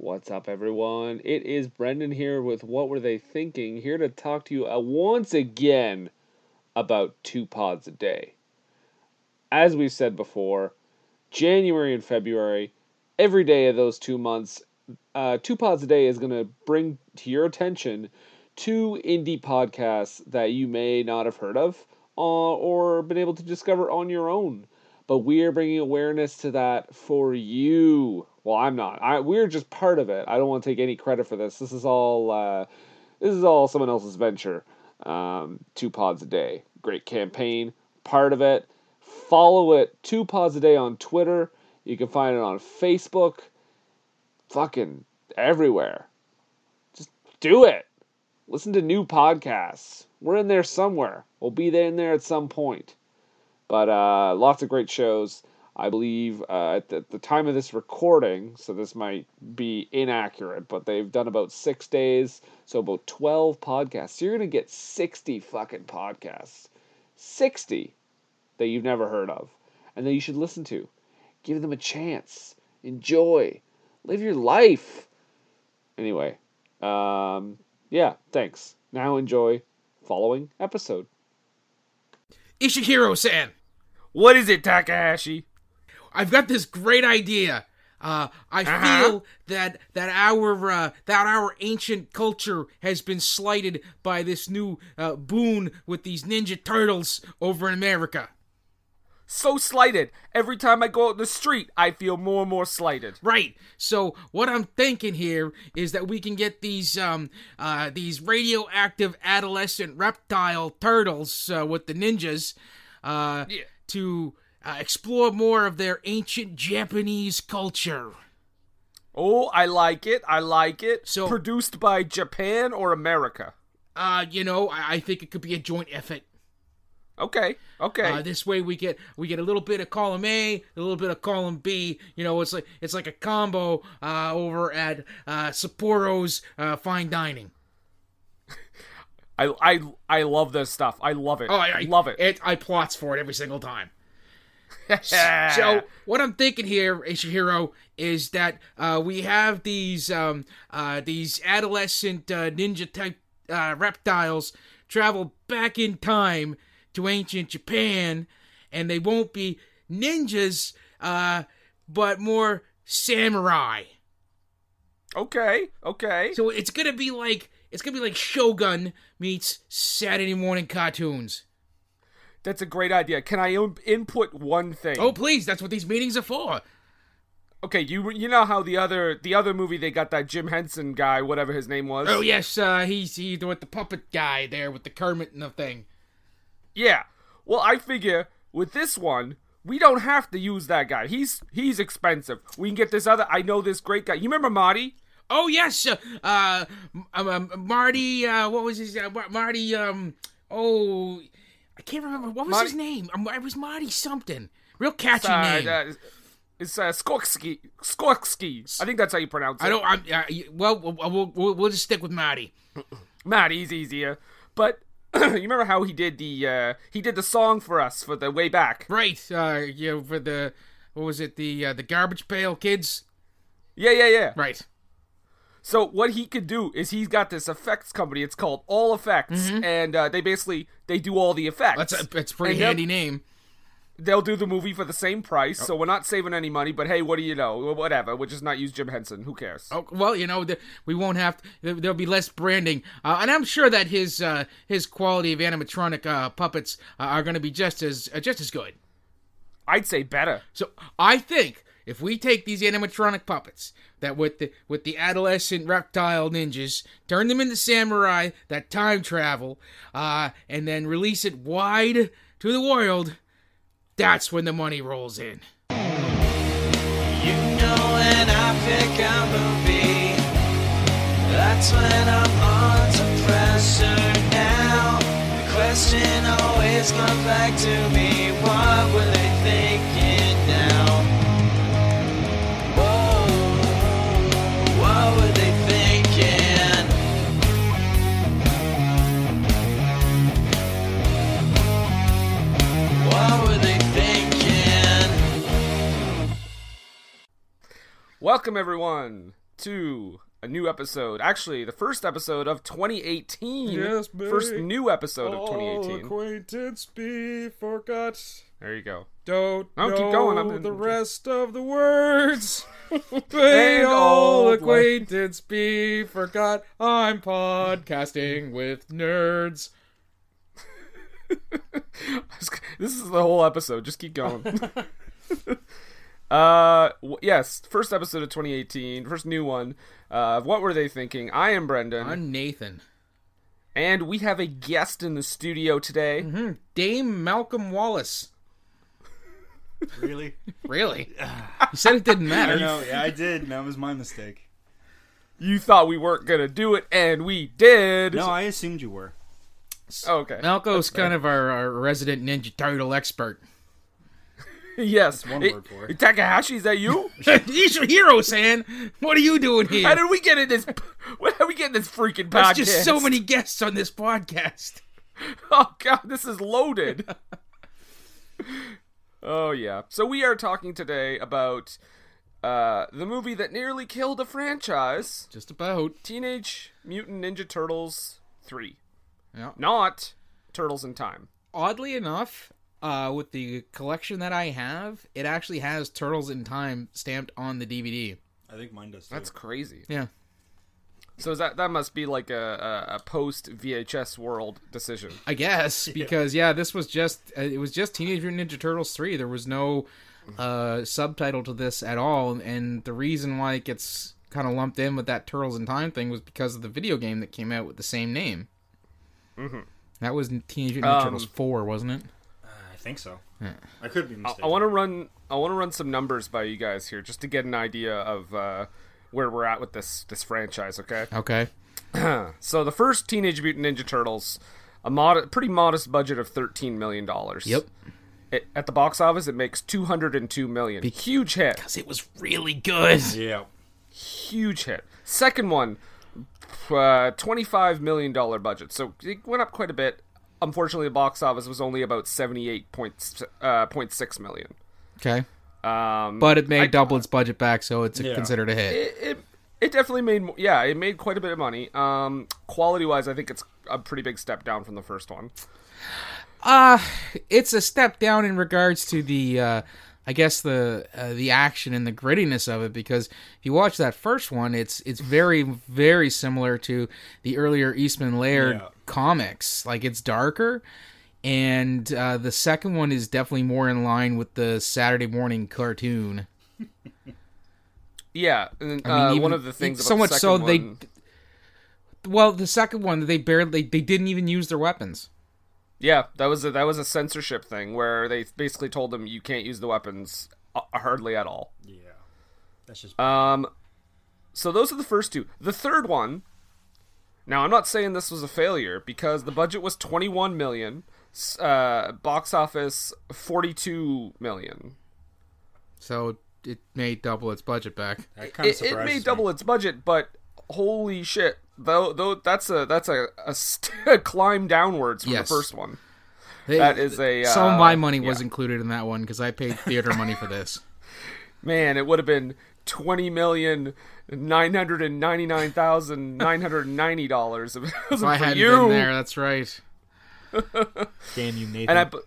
What's up, everyone? It is Brendan here with What Were They Thinking, here to talk to you uh, once again about two pods a day. As we've said before, January and February, every day of those two months, uh, two pods a day is going to bring to your attention two indie podcasts that you may not have heard of uh, or been able to discover on your own. But we are bringing awareness to that for you. Well, I'm not. I, we're just part of it. I don't want to take any credit for this. This is all. Uh, this is all someone else's venture. Um, two pods a day. Great campaign. Part of it. Follow it. Two pods a day on Twitter. You can find it on Facebook. Fucking everywhere. Just do it. Listen to new podcasts. We're in there somewhere. We'll be there in there at some point. But uh, lots of great shows. I believe uh, at, the, at the time of this recording, so this might be inaccurate, but they've done about six days, so about 12 podcasts. So you're going to get 60 fucking podcasts. 60 that you've never heard of. And that you should listen to. Give them a chance. Enjoy. Live your life. Anyway, um, yeah, thanks. Now enjoy following episode. Ishihiro-san, What is it, Takahashi? I've got this great idea. Uh, I Uh-huh. feel that that our uh, that our ancient culture has been slighted by this new uh, boon with these Ninja Turtles over in America. So slighted. Every time I go out in the street, I feel more and more slighted. Right. So what I'm thinking here is that we can get these um uh these radioactive adolescent reptile turtles uh, with the ninjas uh Yeah. to uh, explore more of their ancient Japanese culture. Oh, I like it. I like it. So- produced by Japan or America? Uh, you know, I, I think it could be a joint effort. Okay. Okay. Uh, this way we get we get a little bit of column A, a little bit of column B. You know, it's like it's like a combo uh, over at uh, Sapporo's uh, Fine Dining. I I I love this stuff. I love it. Oh, I, I love it. I plots for it every single time. So what I'm thinking here, Ishihiro, is that uh, we have these um, uh, these adolescent uh, ninja type uh, reptiles travel back in time to ancient Japan, and they won't be ninjas, uh, but more samurai. okay. Okay. So it's gonna be like it's gonna be like Shogun meets Saturday morning cartoons. That's a great idea. Can I in- input one thing? Oh please, that's what these meetings are for. Okay, you you know how the other the other movie they got that Jim Henson guy, whatever his name was. Oh yes, uh, he's he with the puppet guy there with the Kermit and the thing. Yeah. Well, I figure with this one, we don't have to use that guy. He's he's expensive. We can get this other. I know this great guy. You remember Marty? Oh yes, uh, uh um, um, Marty. Uh, what was his uh, Marty? Um, oh, can't remember what was Marty- his name. Um, it was Marty something. Real catchy Uh, name. uh, it's uh, Skorksky. Skorksky. I think that's how you pronounce it. I don't. I'm, uh, well, we'll, we'll we'll just stick with Marty. Marty's easier. But you remember how he did the uh, he did the song for us for the way back. Right. Uh, you know, for the what was it? The uh, the garbage pail kids. Yeah, yeah, yeah. Right. So what he could do is he's got this effects company. It's called All Effects, and uh, they basically they do all the effects. Mm-hmm. That's a that's a pretty And handy name. They'll do the movie for the same price, Oh. so we're not saving any money. But hey, what do you know? Whatever. We'll just not use Jim Henson. Who cares? Oh well, you know, the, we won't have to, there- there'll be less branding, uh, and I'm sure that his uh, his quality of animatronic uh, puppets uh, are going to be just as uh, just as good. I'd say better. So I think if we take these animatronic puppets that with the with the adolescent reptile ninjas, turn them into samurai that time travel, uh, and then release it wide to the world, that's when the money rolls in. You know when I pick a movie, that's when I'm under pressure now. The question always comes back to me, what were they thinking Welcome everyone to a new episode. Actually, the first episode of 2018. Yes, baby. First new episode of All 2018. acquaintance be forgot. There you go. Don't No, know keep going, I'm in- the rest of the words. May all acquaintance be forgot. I'm podcasting with nerds. this is the whole episode. Just keep going. uh, w- yes, first episode of 2018, first new one. Uh, what were they thinking? I am Brendan, I'm Nathan. and we have a guest in the studio today. Dame Malcolm Wallace. Really? Really? you said it didn't I matter. know. Yeah, I did. and That was my mistake. You thought we weren't gonna do it, and we did. No, I assumed you were. okay. Malco's kind of our, our resident Ninja Turtle expert. yes. one Hey, word for it. Takahashi, is that you? Ishihiro-san, what are you doing here? How did we get in this? How we get in this freaking There's podcast? just so many guests on this podcast. Oh god, this is loaded. oh yeah. So we are talking today about uh, the movie that nearly killed a franchise, Just about. Teenage Mutant Ninja Turtles 3. Yeah. Not Turtles in Time. Oddly enough, uh, with the collection that I have, it actually has Turtles in Time stamped on the DVD. I think mine does too. That's crazy. Yeah. So is that that must be like a, a, a post VHS world decision. I guess because yeah, this was just uh, it was just Teenage Mutant Ninja Turtles three. There was no uh, subtitle to this at all, and the reason why it gets kind of lumped in with that Turtles in Time thing was because of the video game that came out with the same name. Mm-hmm. That was Teenage Mutant Ninja Um, Turtles four, wasn't it? I think so. I could be mistaken. I want to run. I want to run some numbers by you guys here, just to get an idea of uh, where we're at with this this franchise. Okay. Okay. So the first Teenage Mutant Ninja Turtles, a mod- pretty modest budget of thirteen million dollars. Yep. It, at the box office, it makes two hundred and two million. Huge hit. Because it was really good. Yeah. Huge hit. Second one, uh, twenty-five million dollar budget. So it went up quite a bit. Unfortunately, the box office was only about seventy-eight point uh, point six million. Okay. Um, But it made I- double its budget back, so it's Yeah. considered a hit. it, it it definitely made yeah it made quite a bit of money um quality wise i think it's a pretty big step down from the first one Uh it's a step down in regards to the uh I guess the uh, the action and the grittiness of it because if you watch that first one it's it's very very similar to the earlier Eastman Laird Yeah. comics. Like it's darker and uh, the second one is definitely more in line with the Saturday morning cartoon. Yeah I mean, uh, even- one of the things so much the so second they well the second one they barely they didn't even use their weapons yeah that was a, that was a censorship thing where they basically told them you can't use the weapons uh, hardly at all Yeah. That's just. Um, so those are the first two. The third one. Now I'm not saying this was a failure because the budget was 21 million, uh, box office 42 million. so it made double its budget back that kind of It, it surprises made me. double its budget, but holy shit, though, though that's a that's a, a, st- a climb downwards from Yes. the first one. They- That is a, some of uh, my money was included in that one because I paid theater money for this. Man, it would have been twenty million nine hundred and ninety nine thousand nine hundred and ninety dollars if it wasn't I for hadn't you. been there, that's right. Damn you, Nathan. And I, bu-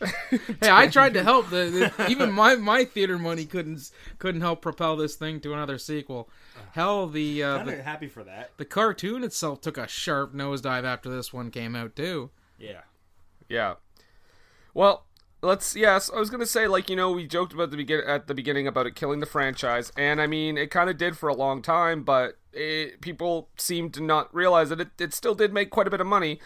Hey, I tried to help. The, the even my, my theater money couldn't couldn't help propel this thing to another sequel. Hell, the uh, kind the, happy for that. the cartoon itself took a sharp nosedive after this one came out too. Yeah. yeah. Well, let's. Yes, I was gonna say like you know we joked about the begin at the beginning about it killing the franchise, and I mean it kind of did for a long time, but it, people seemed to not realize that it, it still did make quite a bit of money.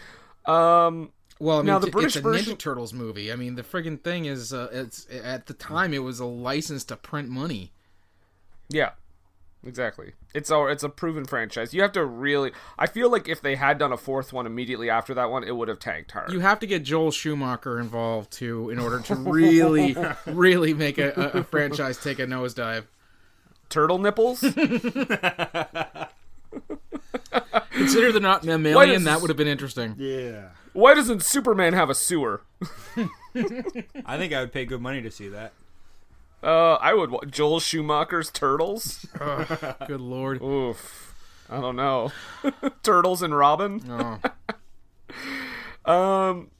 Um, Well, I mean, Now, the it's- British it's a version- Ninja Turtles movie. I mean, the friggin' thing is, uh, it's at the time it was a license to print money. Yeah, exactly. It's a it's a proven franchise. You have to really. I feel like if they had done a fourth one immediately after that one, it would have tanked hard. You have to get Joel Schumacher involved too in order to really, really make a, a, a franchise take a nosedive. Turtle nipples. Consider they're not mammalian. does That would have been interesting. Yeah. Why doesn't Superman have a sewer? I think I would pay good money to see that. Uh, I would. wa- Joel Schumacher's Turtles. Good lord. Oof. I don't know. Turtles and Robin. Oh. Um,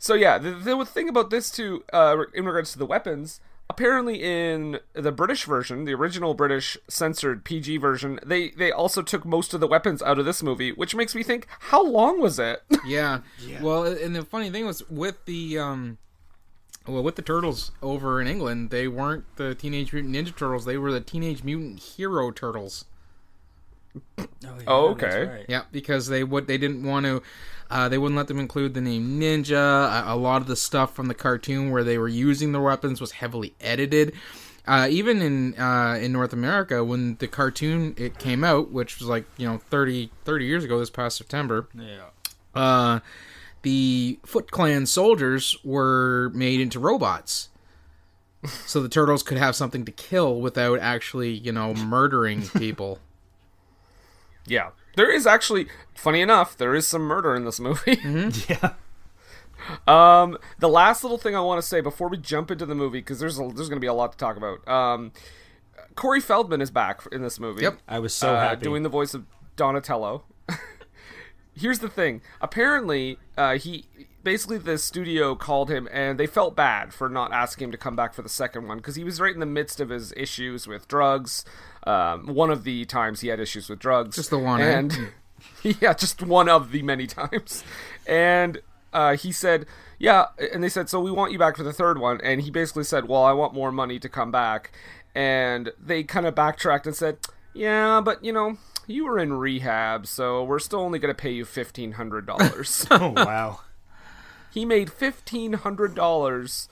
so yeah, the, the thing about this too, uh, in regards to the weapons, apparently in the British version, the original British censored PG version, they they also took most of the weapons out of this movie, which makes me think, how long was it? Yeah. Well, and the funny thing was with the um, well, with the turtles over in England, they weren't the Teenage Mutant Ninja Turtles. They were the Teenage Mutant Hero Turtles. Oh, Oh, okay. right. Yeah, because they would they didn't want to, uh, they wouldn't let them include the name Ninja. A, a lot of the stuff from the cartoon where they were using the weapons was heavily edited. Uh, even in uh, in North America, when the cartoon it came out, which was like you know 30, 30 years ago, this past September, Yeah. uh, the Foot Clan soldiers were made into robots. So the turtles could have something to kill without actually, you know, murdering people. Yeah, there is actually, funny enough, there is some murder in this movie. Yeah. Um, the last little thing I want to say before we jump into the movie, because there's a, there's going to be a lot to talk about. Um, Corey Feldman is back in this movie. Yep. I was so uh, happy. doing the voice of Donatello. Here's the thing. Apparently, uh, he basically the studio called him and they felt bad for not asking him to come back for the second one because he was right in the midst of his issues with drugs. Um, one of the times he had issues with drugs, Just the one, eh? and yeah, just one of the many times. And uh, he said, "Yeah," and they said, "So we want you back for the third one." And he basically said, "Well, I want more money to come back." And they kind of backtracked and said, "Yeah, but you know." You were in rehab, so we're still only going to pay you fifteen hundred dollars. oh wow. he made fifteen hundred dollars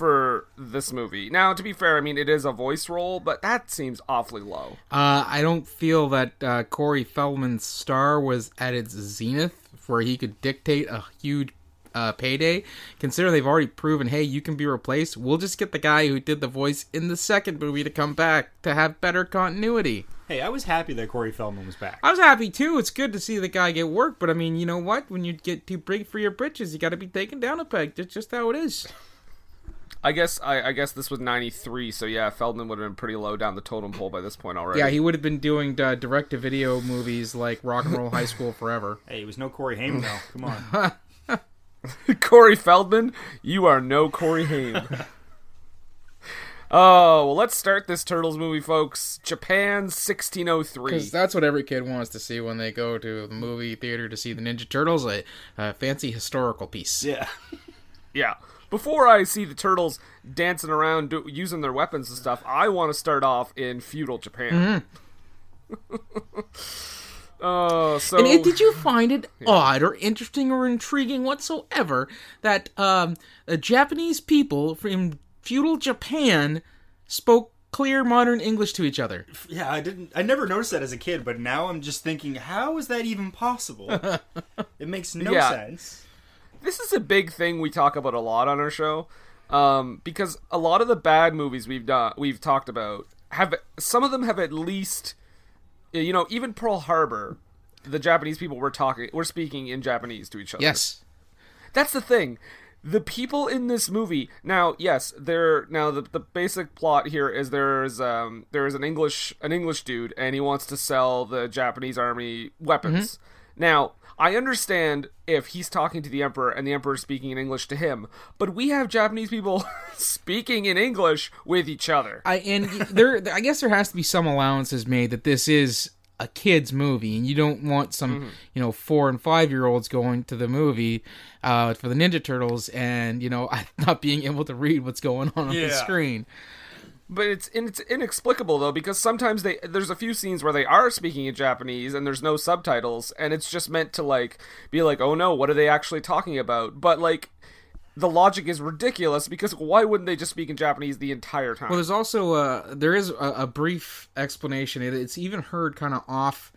for this movie. Now, to be fair, I mean it is a voice role, but that seems awfully low. Uh, I don't feel that uh, Corey Feldman's star was at its zenith, where he could dictate a huge uh, payday. Consider they've already proven, hey, you can be replaced. We'll just get the guy who did the voice in the second movie to come back to have better continuity. Hey, I was happy that Corey Feldman was back. I was happy too. It's good to see the guy get work, but I mean, you know what? When you get too big for your britches, you got to be taken down a peg. That's just how it is. I guess I, I guess this was ninety three, so yeah, Feldman would have been pretty low down the totem pole by this point already. Yeah, he would have been doing uh, direct-to-video movies like Rock and Roll High School Forever. Hey, it was no Corey Haim though. Come on. Corey Feldman, you are no Corey Haim. oh well, let's start this Turtles movie, folks. Japan, sixteen oh three. Because that's what every kid wants to see when they go to the movie theater to see the Ninja Turtles, a, a fancy historical piece. yeah. Yeah. Before I see the turtles dancing around do- using their weapons and stuff, I want to start off in feudal Japan. Oh, so And it, did you find it odd or interesting or intriguing whatsoever that um, the Japanese people from feudal Japan spoke clear modern English to each other? Yeah, I didn't. I never noticed that as a kid, but now I'm just thinking, how is that even possible? it makes no Yeah. sense. This is a big thing we talk about a lot on our show, um, because a lot of the bad movies we've done, we've talked about, have some of them have at least, you know, even Pearl Harbor, the Japanese people were talking, were speaking in Japanese to each other. Yes. That's the thing. The people in this movie now, yes, they're now the, the basic plot here is there's um there is an English an English dude and he wants to sell the Japanese army weapons. Now, I understand if he's talking to the emperor and the emperor is speaking in English to him, but we have Japanese people speaking in English with each other. I and there, I guess there has to be some allowances made that this is a kids movie, and you don't want some, Mm-hmm. you know, four and five year olds going to the movie uh, for the Ninja Turtles, and you know, not being able to read what's going on on the screen. But it's it's inexplicable though because sometimes they there's a few scenes where they are speaking in Japanese and there's no subtitles and it's just meant to like be like oh no what are they actually talking about but like the logic is ridiculous because why wouldn't they just speak in Japanese the entire time? Well, there's also uh there is a, a brief explanation. It, it's even heard kind of off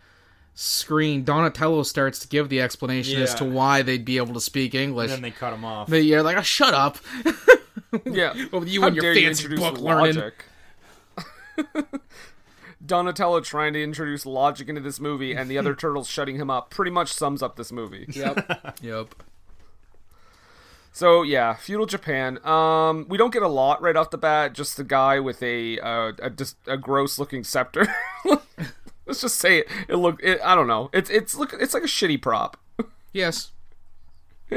screen. Donatello starts to give the explanation as to why they'd be able to speak English. And then they cut him off. But you're like, oh, shut up. yeah, Well, you How and your dare you introduce book learning. logic? Donatello trying to introduce logic into this movie and the other turtles shutting him up pretty much sums up this movie. Yep. yep. So yeah, feudal Japan. Um, we don't get a lot right off the bat. Just the guy with a uh, a, dis- a gross looking scepter. Let's just say it. It look. It, I don't know. It's it's look. It's like a shitty prop. Yes,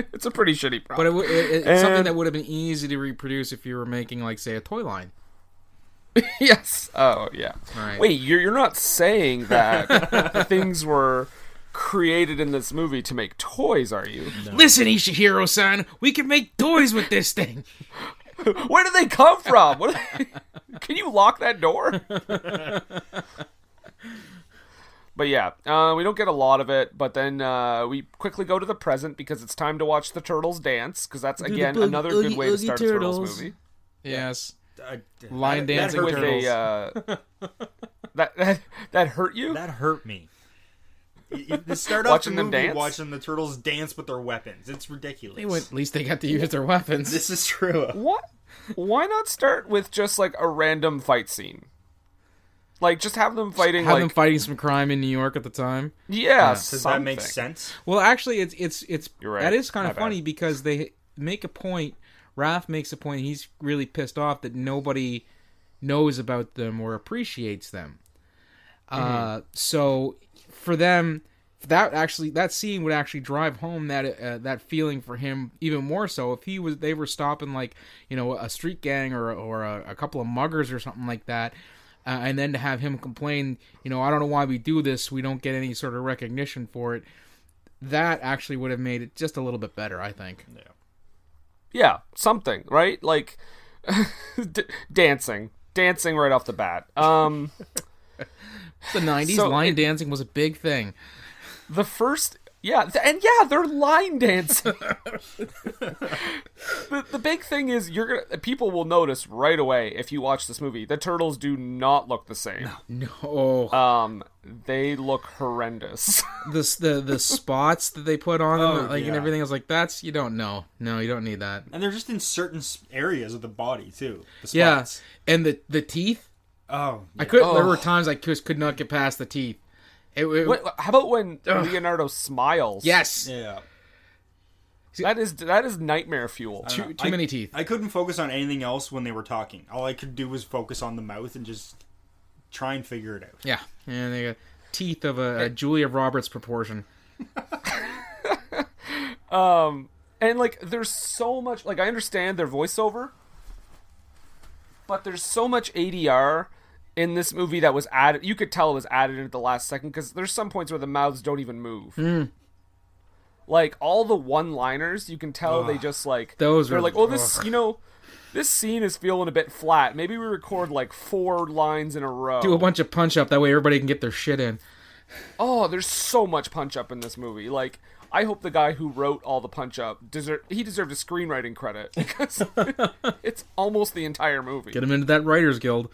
it's a pretty shitty prop. but it, it, it's something that would have been easy to reproduce if you were making, like, say, a toy line. yes. Oh yeah. Right. Wait, you're you're not saying that things were created in this movie to make toys, are you? Listen, Ishihiro-san, we can make toys with this thing. Where did they come from? What? They... Can you lock that door? But yeah, uh, we don't get a lot of it. But then uh, we quickly go to the present because it's time to watch the turtles dance. Because that's again boog- another good oogie- way to oogie start a turtles turtles. movie. Yes. Line that- dancing that With turtles. a uh, that, that that hurt you. that hurt me. You- you- To start Watching off the them movie dance? watching the turtles dance with their weapons. It's ridiculous. They went, at least they got to use their weapons. This is true. What? Why not start with just like a random fight scene? Like just have them fighting have like them fighting some crime in New York at the time. yeah, Does that make sense? Well, actually, it's it's it's You're right. that is kind My of bad. funny because they make a point. Raph makes a point. He's really pissed off that nobody knows about them or appreciates them. Uh, so for them, that actually that scene would actually drive home that uh, that feeling for him even more so if he was they were stopping like you know a street gang or or a, a couple of muggers or something like that. Uh, and then to have him complain, you know, I don't know why we do this. We don't get any sort of recognition for it. That actually would have made it just a little bit better, I think. Yeah, yeah something, right? Like d- dancing, dancing right off the bat. Um The '90s So line it- dancing was a big thing. the first yeah, th- and yeah, they're line dancing. the, the big thing is you're gonna people will notice right away if you watch this movie. The turtles do not look the same. No, Um, they look horrendous. the the the spots that they put on them, Oh, like and everything. I was like, that's you don't know. No, you don't need that. And they're just in certain areas of the body too. The Yeah, and the the teeth. Oh, I yeah. could. There Oh. were times I just could not get past the teeth. It, it- What, how about when Leonardo smiles? yes, Yeah. that is that is nightmare fuel. Too too I- many teeth. I couldn't focus on anything else when they were talking. All I could do was focus on the mouth and just try and figure it out. yeah, and they got teeth of a, a Julia Roberts proportion. Um, and like, there's so much. Like, I understand their voiceover, but there's so much ADR in this movie that was added. You could tell it was added in at the last second because there's some points where the mouths don't even move. Hmm. Like all the one-liners, you can tell they just like Those They're are- like, oh, this, you know. This scene is feeling a bit flat. Maybe we record like four lines in a row. Do a bunch of punch up that way everybody can get their shit in. Oh, there's so much punch up in this movie. Like, I hope the guy who wrote all the punch up deserve he deserved a screenwriting credit because it's almost the entire movie. Get him into that writers guild.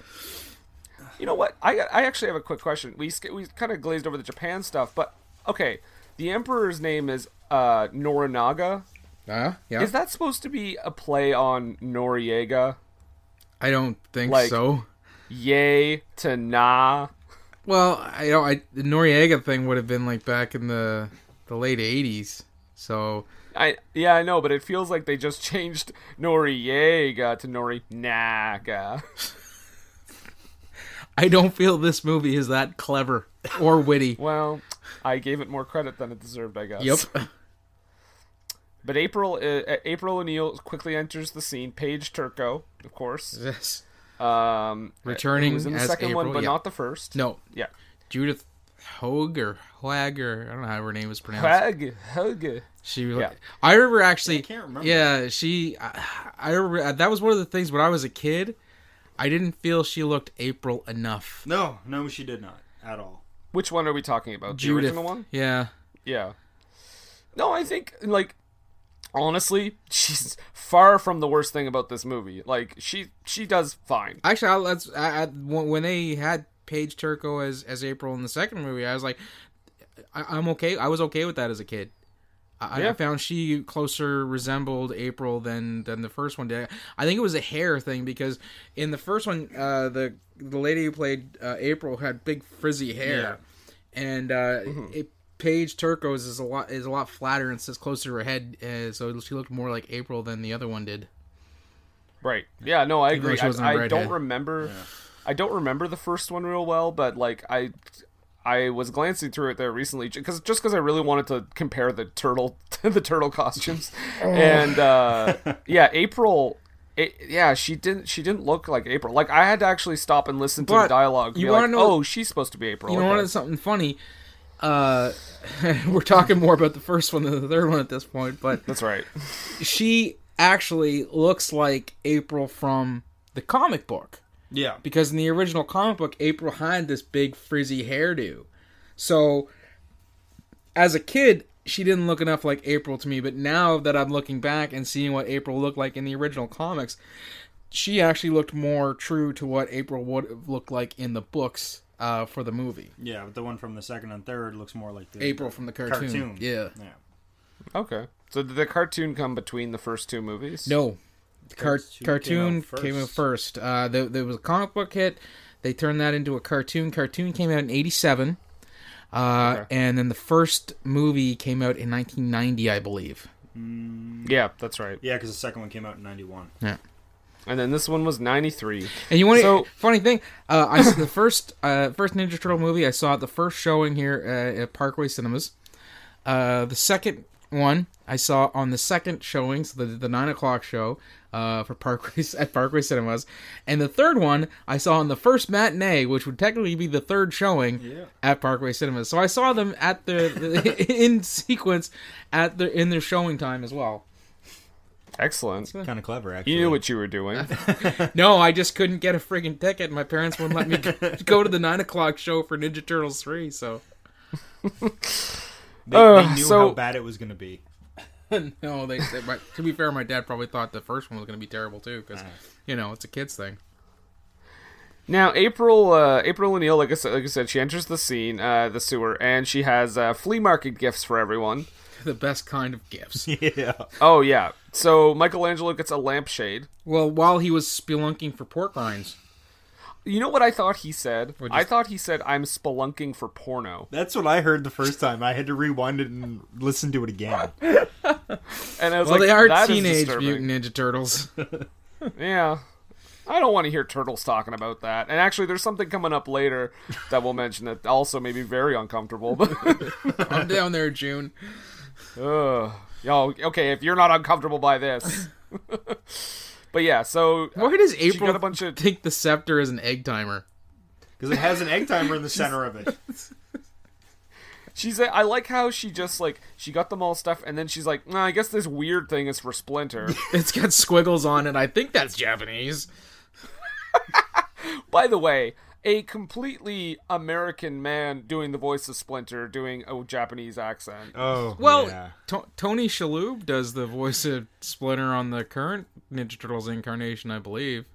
You know what? I I actually have a quick question. We we kind of glazed over the Japan stuff, but okay, the emperor's name is uh Norinaga. Uh, yeah. Is that supposed to be a play on Noriega? I don't think like- so. Yay to na. Well, I know I the Noriega thing would have been like back in the the late '80s. So I yeah, I know, but it feels like they just changed Noriega to Norinaga. I don't feel this movie is that clever or witty. Well, I gave it more credit than it deserved, I guess. Yep. But April, uh, April O'Neil quickly enters the scene. Paige Turco, of course, Yes. um, Returning was in the as second one, but yeah. not the first. No, Yeah. Judith Hoag or Hoag or I don't know how her name is pronounced. Hug, hug. She, Yeah. I remember actually. I can't remember. Yeah, she. I, I remember that was one of the things when I was a kid. I didn't feel she looked April enough. No, no, she did not at all. Which one are we talking about? The original one? Yeah. Yeah. No, I think like honestly, she's far from the worst thing about this movie. Like she she does fine. Actually, I, that's I, I, when when they had Paige Turco as as April in the second movie, I was like, I, I'm okay. I was okay with that as a kid. I, I found she closer resembled April than than the first one did. I think it was a hair thing because in the first one, uh, the the lady who played uh, April had big frizzy hair, and uh, it Paige Turco's is a lot is a lot flatter and sits closer to her head, uh, so she looked more like April than the other one did. Right. Yeah. No, I agree. I, wasn't a I, I redhead. don't remember. I don't remember the first one real well, but like I, I was glancing through it there recently because just because I really wanted to compare the turtle the turtle costumes, Oh. and uh, yeah, April. It, yeah, she didn't. She didn't look like April. Like I had to actually stop and listen to the dialogue. you wanna like, know- Oh, she's supposed to be April. You okay. something funny? Uh, we're talking more about the first one than the third one at this point, but That's right. she actually looks like April from the comic book. Yeah. because in the original comic book, April had this big frizzy hairdo. So, as a kid, she didn't look enough like April to me. But now that I'm looking back and seeing what April looked like in the original comics, she actually looked more true to what April would have looked like in the books uh, for the movie. Yeah, but the one from the second and third looks more like the April from the cartoon. cartoon. Yeah. Yeah. Okay. So did the cartoon come between the first two movies? No, the car- Cartoon cartoon came out came out first. first. Uh, there, there was a comic book hit. They turned that into a cartoon. Cartoon came out in '87, uh, Okay. and then the first movie came out in 1990, I believe. Yeah, that's right. Yeah, because the second one came out in '91. Yeah. And then this one was ninety three. And you want to So- funny thing? Uh, I the first uh, first Ninja Turtle movie I saw at the first showing here uh, at Parkway Cinemas. Uh, the second one I saw on the second showing, so the the nine o'clock show uh, for Parkway at Parkway Cinemas, and the third one I saw on the first matinee, which would technically be the third showing Yeah. at Parkway Cinemas. So I saw them at the, the in sequence at the in their showing time as well. Excellent. Kind of clever, actually. You knew what you were doing. No, I just couldn't get a friggin' ticket. My parents wouldn't let me go, go to the nine o'clock show for Ninja Turtles three. So They, Uh, they knew so- how bad it was going to be. no, they. they but to be fair, my dad probably thought the first one was going to be terrible too, because you know it's a kids thing. Now, April, uh, April O'Neil, like I said, like I said, she enters the scene, uh, the sewer, and she has uh, flea market gifts for everyone. The best kind of gifts. Yeah. Oh yeah, so Michelangelo gets a lampshade. well, while he was spelunking for pork rinds, You know what I thought he said? What'd I thought he said, "I'm spelunking for porno," That's what I heard the first time. I had to rewind it and listen to it again. and I was well, like, they are "That is teenage disturbing." mutant Ninja Turtles. Yeah. I don't want to hear turtles talking about that. And actually, there's something coming up later that we'll mention that also may be very uncomfortable. But I'm down there, June. Ugh. Yo, okay, if you're not uncomfortable by this. But yeah, so uh, Why does got April a bunch of- think the scepter is an egg timer? Because it has an egg timer in the center of it. she's I like how she just like she got them all stuff and then she's like, nah, I guess this weird thing is for Splinter. It's got squiggles on it. I think that's Japanese. by the way, a completely American man doing the voice of Splinter doing a Japanese accent. Oh, Well, yeah. To- Tony Shalhoub does the voice of Splinter on the current Ninja Turtles incarnation, I believe.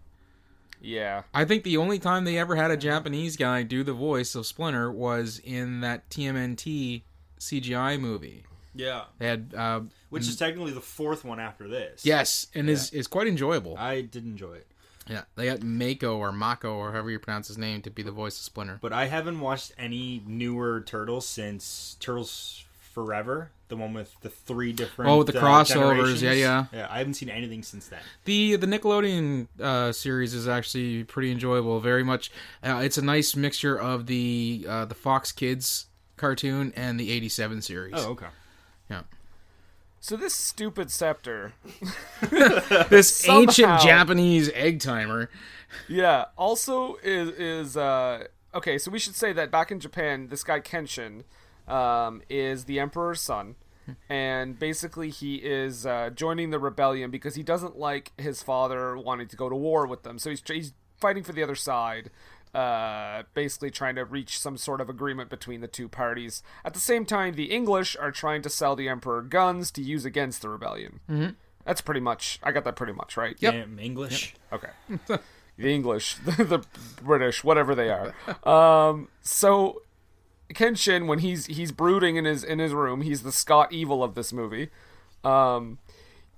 Yeah. I think the only time they ever had a Japanese guy do the voice of Splinter was in that TMNT CGI movie. Yeah. They had uh, Which is technically the fourth one after this. yes, and is is quite enjoyable. I did enjoy it. Yeah, they got Mako or Mako or however you pronounce his name to be the voice of Splinter. But I haven't watched any newer Turtles since Turtles Forever, the one with the three different Oh, the uh, crossovers, yeah, yeah. Yeah, I haven't seen anything since then. The the Nickelodeon uh, series is actually pretty enjoyable. Very much, uh, it's a nice mixture of the uh, the Fox Kids cartoon and the '87 series. Oh, okay. yeah. So this stupid scepter This Somehow- ancient Japanese egg timer. Yeah. Also, is is uh okay? So we should say that back in Japan, this guy Kenshin um, is the emperor's son, and basically he is uh, joining the rebellion because he doesn't like his father wanting to go to war with them. So he's he's fighting for the other side. Uh, basically trying to reach some sort of agreement between the two parties. At the same time, the English are trying to sell the emperor guns to use against the rebellion. Mm-hmm. That's pretty much. I got that pretty much right. Yep. Damn, English. Okay. the English, the, the British, whatever they are. Um, so Kenshin, when he's he's brooding in his in his room, he's the Scott Evil of this movie. Um,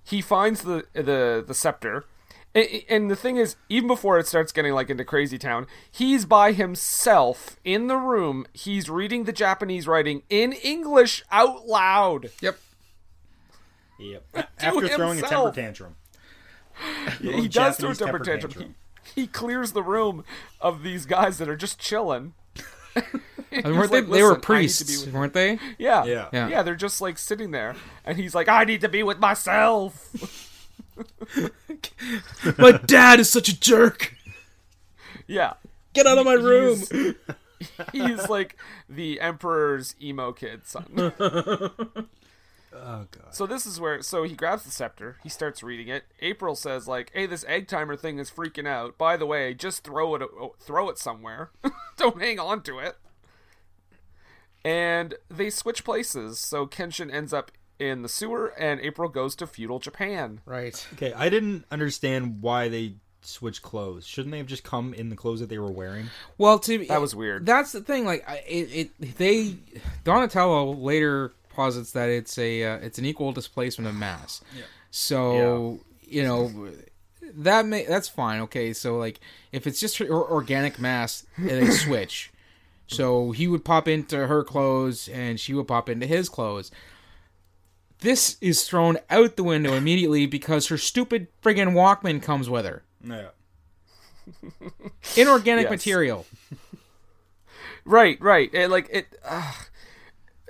he finds the the the scepter, And, and the thing is, even before it starts getting like into crazy town, he's by himself in the room. He's reading the Japanese writing in English out loud. Yep. Yep. After throwing a temper himself. tantrum. he Little does throw a temper temper tantrum. tantrum. He, he clears the room of these guys that are just chilling. Weren't they, like, they were "Listen, I need to be priests, weren't they? Yeah. Yeah. Yeah. Yeah, they're just like sitting there. And he's like, I need to be with myself. My dad is such a jerk. yeah. Get out of my room. He's, he's like the emperor's emo kid son. Oh god. So this is where so he grabs the scepter, he starts reading it. April says like, "Hey, this egg timer thing is freaking out. By the way, just throw it throw it somewhere. Don't hang on to it." And they switch places. So Kenshin ends up in the sewer and April goes to feudal Japan. Right. Okay, I didn't understand why they switched clothes. Shouldn't they have just come in the clothes that they were wearing? Well, to That was weird. That's the thing. Like, it, it they Donatello later posits that it's a uh, it's an equal displacement of mass. So you know that may that's fine. Okay, so like if it's just or- organic mass, they switch. So he would pop into her clothes, and she would pop into his clothes. This is thrown out the window immediately because her stupid friggin' Walkman comes with her. Yeah. Inorganic Yes. material. Right, right. It, like it, uh,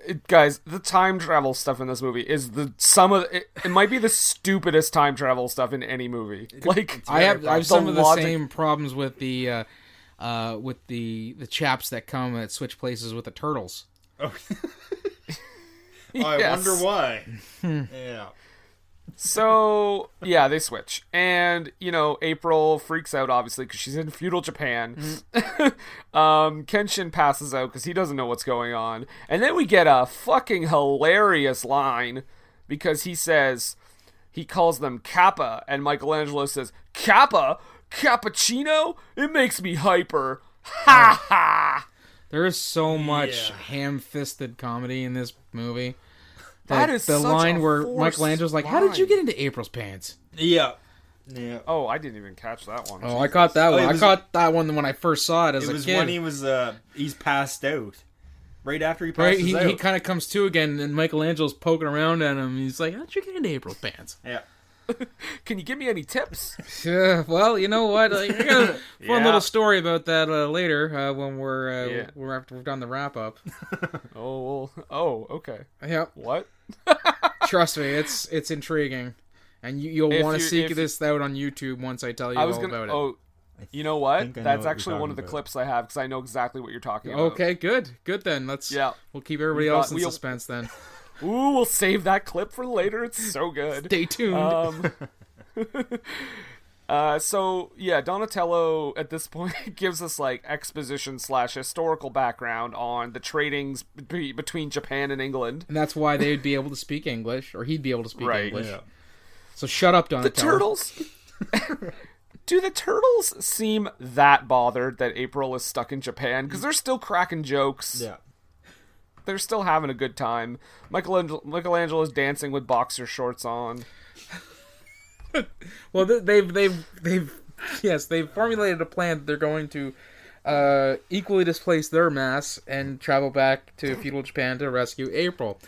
it, guys. The time travel stuff in this movie is the some of it, it might be the stupidest time travel stuff in any movie. Like I have I have The some of the logic- same problems with the uh, uh, with the the chaps that come that switch places with the turtles. Oh. I Yes. wonder why. yeah. So yeah, they switch, and you know April freaks out obviously because she's in feudal Japan. um, Kenshin passes out because he doesn't know what's going on, and then we get a fucking hilarious line because he says he calls them Kappa, and Michelangelo says Kappa, cappuccino. It makes me hyper. Ha ha. There is so much Yeah. ham-fisted comedy in this movie. That That is the such line a where Michelangelo's like, "How did you get into April's pants?" Yeah. Yeah. Oh, I didn't even catch that one. Oh, I caught that Oh, one. it I caught that one when I first saw it as It a was kid. when he was uh he's passed out. Right after he right, passes he, out. he kind of comes to again, and Michelangelo's poking around at him. He's like, "How'd you get into April's pants?" yeah. Can you give me any tips? Yeah, well, you know what? Like, I got a fun Yeah. little story about that uh, later uh, when we're uh, Yeah. we're after we've done the wrap up. Oh, well, oh, okay. Yep. What? Trust me, it's it's intriguing, and you, you'll want to seek if- this out on YouTube once I tell you I was all gonna. about it. Oh, you know what? think know That's what actually one of the about. clips I have because I know exactly what you're talking about. okay, good, good then. Let's Yeah. we'll keep everybody We got- else in we'll- suspense then. Ooh, we'll save that clip for later. It's so good. Stay tuned. Um. uh. So yeah, Donatello at this point gives us like exposition slash historical background on the tradings be- between Japan and England. and that's why they'd be able to speak English, or he'd be able to speak Right. English. Yeah. So shut up, Donatello. The Donatello. turtles. Do the turtles seem that bothered that April is stuck in Japan? Because they're still cracking jokes. Yeah. They're still having a good time. Michelangelo, Michelangelo's dancing with boxer shorts on. Well, they've they've they've yes they've formulated a plan that they're going to uh, equally displace their mass and travel back to feudal Japan to rescue April.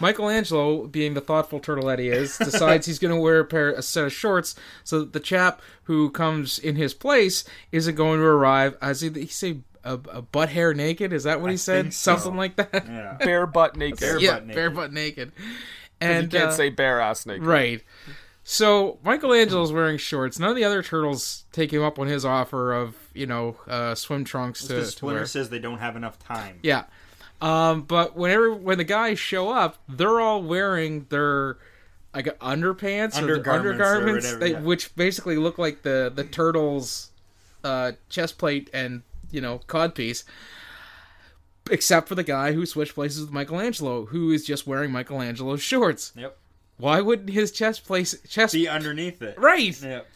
Michelangelo, being the thoughtful turtle that he is, decides he's going to wear a pair a set of shorts so that the chap who comes in his place isn't going to arrive as he, he say a, a butt hair naked. Is that what he said? so. Something like that. Yeah. Bare butt naked. Bare yeah, butt naked. bare butt naked. And you can't uh, say bare ass naked. Right. So Michelangelo's wearing shorts. None of the other turtles take him up on his offer of, you know, uh, swim trunks to, Because to wear. Splinter says they don't have enough time. Yeah. Um, but whenever when the guys show up, they're all wearing their like underpants or Undergarments or whatever, they, yeah. which basically look like the the turtles' uh, chest plate and you know codpiece. Except for the guy who switched places with Michelangelo, who is just wearing Michelangelo's shorts. Yep. Why wouldn't his chest place chest Be underneath it. right? Yep.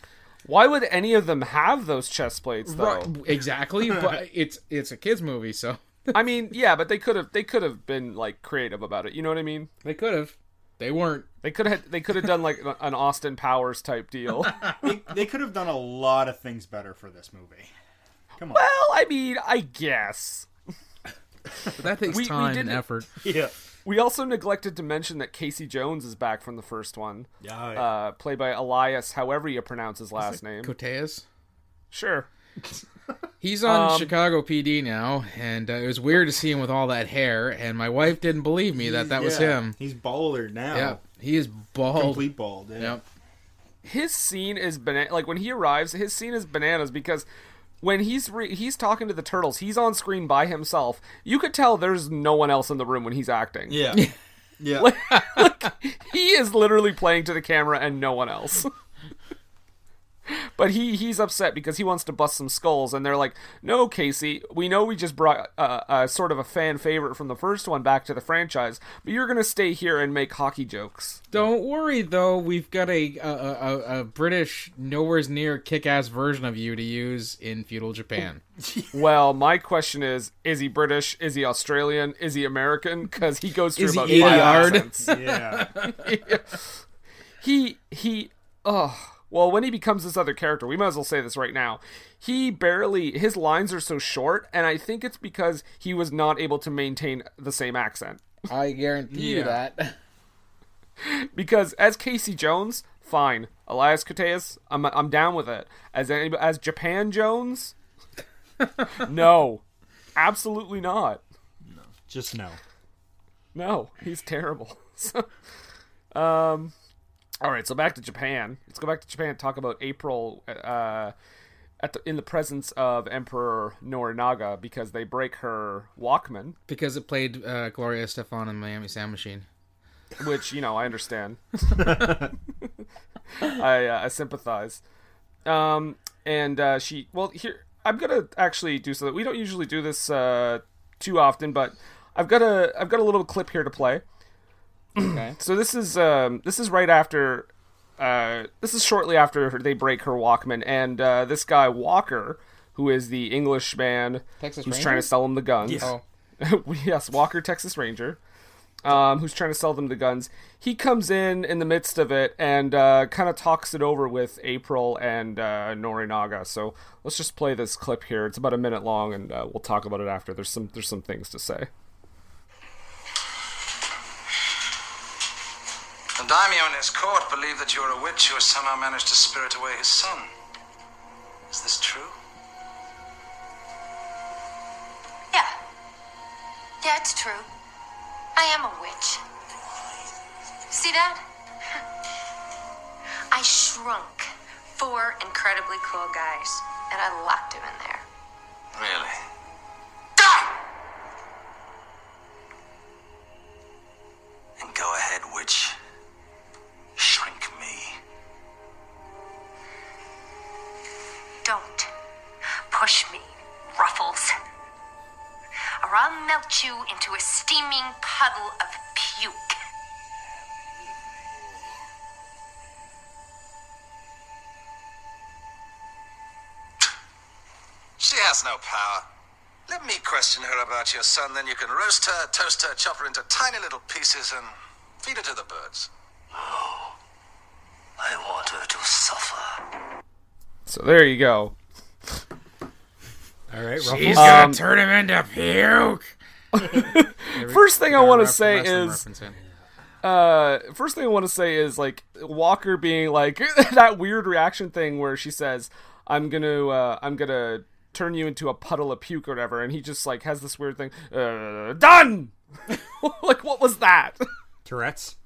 Why would any of them have those chest plates though? Right, exactly. but it's it's a kids movie, so I mean, yeah, but they could have they could have been like creative about it. You know what I mean? they could have. they weren't. They could have they could have done like an Austin Powers type deal. They, they could have done a lot of things better for this movie. Come on. well, I mean, I guess. That takes We- we time and didn't- effort. Yeah. We also neglected to mention that Casey Jones is back from the first one, Yeah. uh, played by Elias, however you pronounce his last name. Koteas. Sure. He's on Um, Chicago PD now, and uh, it was weird to see him with all that hair. And my wife didn't believe me that that was him. He's baller now. Yeah, he is bald. Complete bald. Yeah. Yep. his scene is bana- like when he arrives his scene is bananas because when he's re- he's talking to the turtles he's on screen by himself you could tell there's no one else in the room when he's acting Yeah. Yeah. he is literally playing to the camera and no one else but he he's upset because he wants to bust some skulls and they're like no casey we know we just brought uh, uh, sort of a fan favorite from the first one back to the franchise but you're gonna stay here and make hockey jokes Don't worry though, we've got a a, a, a British nowhere's near kick-ass version of you to use in feudal Japan. Well, my question is: Is he British? Is he Australian? Is he American? Because he goes through Is he about 80 five yard? yeah. He he. Oh, well, when he becomes this other character, we might as well say this right now. He barely his lines are so short, and I think it's because he was not able to maintain the same accent. I guarantee you that. Because as Casey Jones, fine. Elias Koteas, I'm I'm down with it. As any, as Japan Jones, no, absolutely not. No, just no. No, he's terrible. So, um, all right. So back to Japan. Let's go back to Japan. and Talk about April. Uh, at the, in the presence of Emperor Norinaga because they break her Walkman, Because it played uh, Gloria Estefan in Miami Sound Machine. which you know I understand. I uh, I sympathize. Um, and uh, she well here I'm gonna actually do so that we don't usually do this uh, too often, but I've got a I've got a little clip here to play. Okay. So this is um, this is right after uh, this is shortly after they break her Walkman, and uh, this guy Walker, who is the Englishman Texas who's Ranger? trying to sell him the guns. Oh, yes, Walker, Texas Ranger, um, who's trying to sell them the guns. He comes in in the midst of it and uh, kind of talks it over with April and uh, Norinaga. So let's just play this clip here. It's about a minute long, and uh, we'll talk about it after. There's some there's some things to say. Daimyo and his court believe that you're a witch who has somehow managed to spirit away his son. Is this true? Yeah. Yeah, it's true. I am a witch. See that? I shrunk four incredibly cool guys, and I locked him in there. Really? Then go ahead, witch. Shrink me. Don't push me, Ruffles. Or I'll melt you into a steaming puddle of puke. She has no power. Let me question her about your son, then you can roast her, toast her, chop her into tiny little pieces, and feed her to the birds. I want her to suffer. So there you go. All right, he's Ruffles. gonna Um, turn him into puke. First thing I want to say is uh first thing I want to say is like Walker being like that weird reaction thing where she says I'm going to uh I'm going to turn you into a puddle of puke or whatever and he just like has this weird thing uh, done like what was that Tourette's.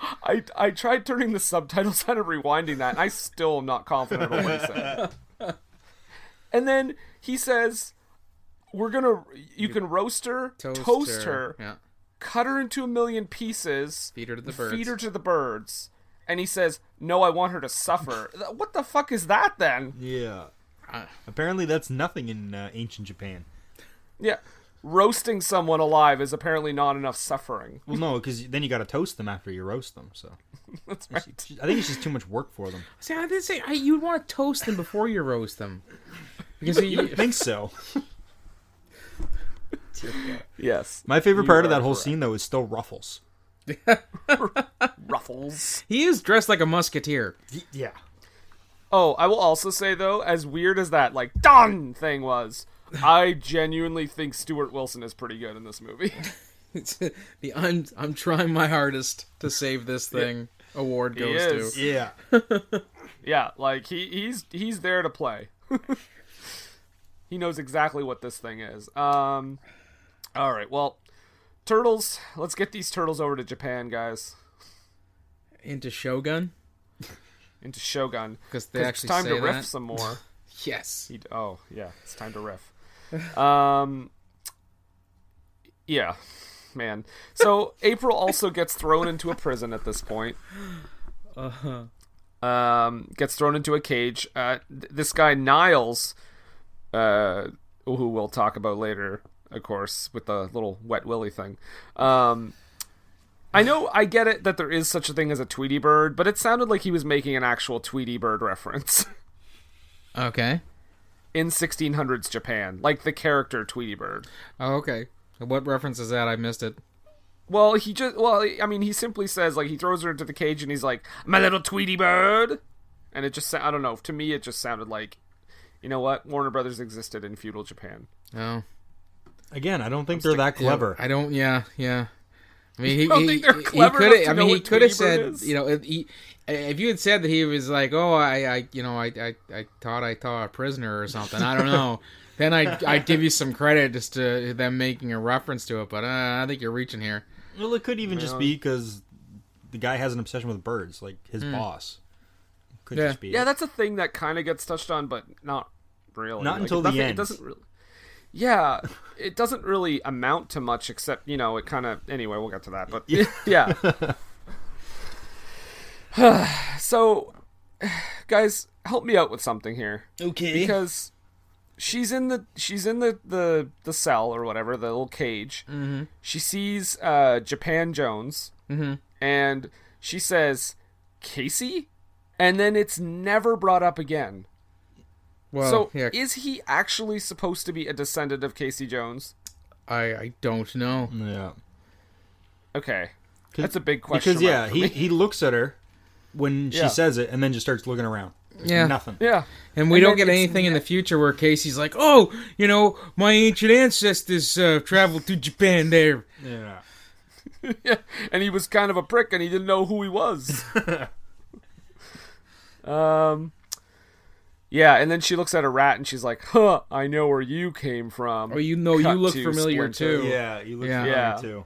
I I tried turning the subtitles on and rewinding that and I still am not confident about what he said and then he says we're gonna you can roast her toast, her, Yeah. cut her into a million pieces Feed her to the birds, feed birds. her to the birds and he says no i want her to suffer what the fuck is that then Yeah. Ah. Apparently, that's nothing in uh, ancient Japan. yeah roasting someone alive is apparently not enough suffering Well, no, because then you got to toast them after you roast them. So that's right I think it's just too much work for them. See, I didn't say I, you'd want to toast them before you roast them, because You you, think so? yes My favorite part of that whole correct. scene, though, is still Ruffles. ruffles. He is dressed like a musketeer. Yeah. Oh, I will also say though, as weird as that like done thing was, I genuinely think Stuart Wilson is pretty good in this movie. the I'm I'm trying my hardest to save this thing award He goes is. to. Yeah. yeah, like he he's he's there to play. he knows exactly what this thing is. Um all right, well, turtles, let's get these turtles over to Japan, guys. Into Shogun Into Shogun. because they 'Cause actually it's time say to riff that. some more. Yes. He, oh yeah, it's time to riff. Um, yeah, man. So April also gets thrown into a prison at this point. Uh-huh. Um, gets thrown into a cage. Uh, th- this guy Niles, uh, who we'll talk about later, of course, with the little wet willy thing. Um, I know, I get it that there is such a thing as a Tweety Bird, but it sounded like he was making an actual Tweety Bird reference. Okay. In 1600s Japan, like the character Tweety Bird. Oh, okay. What reference is that? I missed it. Well, he just well, I mean, he simply says like he throws her into the cage and he's like, "My little Tweety Bird," and it just I don't know. To me, it just sounded like, you know what, Warner Brothers existed in feudal Japan. Oh. Again, I don't think they're that clever. I don't. Yeah, yeah. I mean, he, don't he, think they're he clever could. enough to I mean, he could have said, is? you know, if, he, if you had said that he was like, "Oh, I, I you know, I, I, I thought I thought a prisoner or something," I don't know. then I, I'd give you some credit just to them making a reference to it. But uh, I think you're reaching here. Well, it could even just be because the guy has an obsession with birds, like his boss. Could Yeah. just be. Yeah, it. that's a thing that kind of gets touched on, but not really. Not Like, until the doesn't- It end. doesn't really. Yeah, it doesn't really amount to much except you know it kind of. Anyway, we'll get to that, but yeah. so, guys, help me out with something here. Okay. because she's in the she's in the the the cell or whatever the little cage mm-hmm. she sees uh japan jones mm-hmm. and she says casey and then it's never brought up again well, so yeah, is he actually supposed to be a descendant of casey jones I, I don't know. yeah. okay that's a big question Because yeah, he me. he looks at her when she Yeah. says it, and then just starts looking around. There's Yeah. Nothing. yeah And we And don't get it's anything in the future where Casey's like, "Oh, you know, my ancient ancestors uh, traveled to Japan there." Yeah. yeah, and he was kind of a prick, and he didn't know who he was. um, yeah, and then she looks at a rat, and she's like, "Huh, I know where you came from." Oh, you know, you look to familiar Splinter. too. Yeah. You look Yeah. familiar Yeah. too.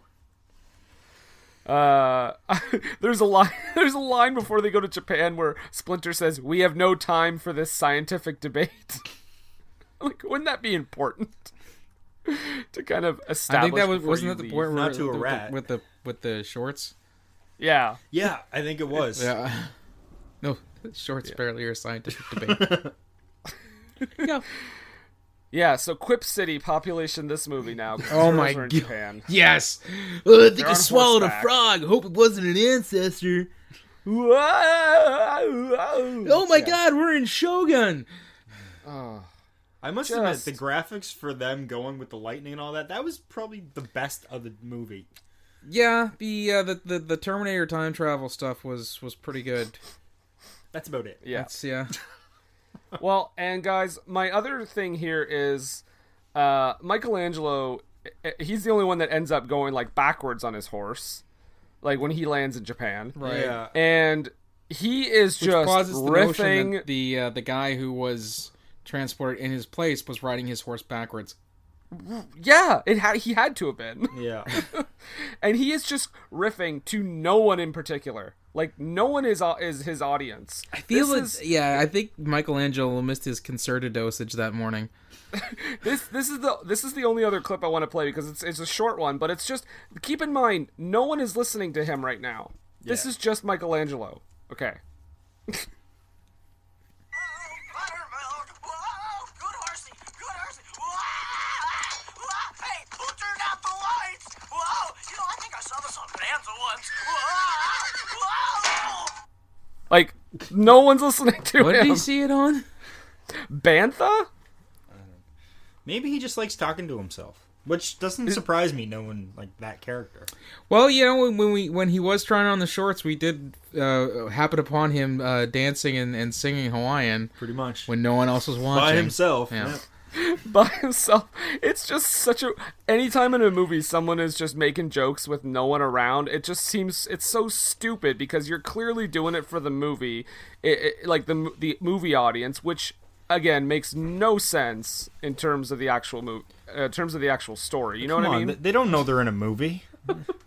Uh, there's a line. There's a line before they go to Japan where Splinter says, "We have no time for this scientific debate." like, wouldn't that be important to kind of establish? I think that was wasn't that the leave? point where Not to a with the- with the with the shorts. Yeah, Yeah, I think it was. Yeah. No, shorts barely are a scientific debate. yeah. yeah. So Quip City population this movie now. Oh my Turtles are in God. Japan. Yes. Oh, I think They're I swallowed horseback. a frog. Hope it wasn't an ancestor. Oh Oh my God, we're in Shogun. I must Just- admit, the graphics for them going with the lightning and all that, that was probably the best of the movie. Yeah, the uh, the, the the Terminator time travel stuff was was pretty good. That's about it. Yeah. That's yeah. Well, and guys, my other thing here is uh, Michelangelo. eh, He's the only one that ends up going like backwards on his horse, like when he lands in Japan. Right. Yeah. And he is Which just causes the riffing. that the uh, the guy who was transported in his place was riding his horse backwards. Yeah, it had he had to have been, Yeah. and he is just riffing to no one in particular. Like no one is au- is his audience. I feel this it's is yeah. I think Michelangelo missed his Concerta dosage that morning. this this is the this is the only other clip I want to play because it's it's a short one, but it's just keep in mind no one is listening to him right now. This Yeah. is just Michelangelo. Okay. Like no one's listening to What did him. he see it on? Bantha? Maybe he just likes talking to himself. Which doesn't surprise me, knowing like that character. Well, you know, when, when we when he was trying on the shorts, we did uh, happen upon him uh, dancing and, and singing Hawaiian Pretty much when no one else was watching. by himself. Yeah. Yeah. by himself. It's just such a. Anytime in a movie someone is just making jokes with no one around, it just seems it's so stupid because you're clearly doing it for the movie, it, it- like the the movie audience, which again makes no sense in terms of the actual movie, uh, in terms of the actual story. You know Come what I mean? th- they don't know they're in a movie.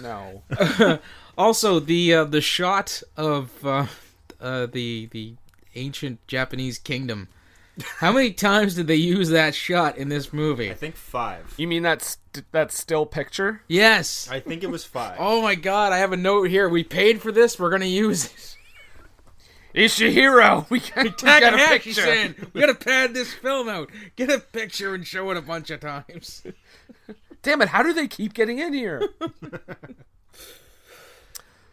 no. Also, the uh, the shot of uh, uh, the the ancient Japanese kingdom. How many times did they use that shot in this movie? I think five. You mean that st- that still picture? Yes. I think it was five. Oh my god, I have a note here. We paid for this. We're gonna use it. Ishihiro, we got, we got a Takahashi picture. saying, we gotta pad this film out. Get a picture and show it a bunch of times. Damn it, how do they keep getting in here?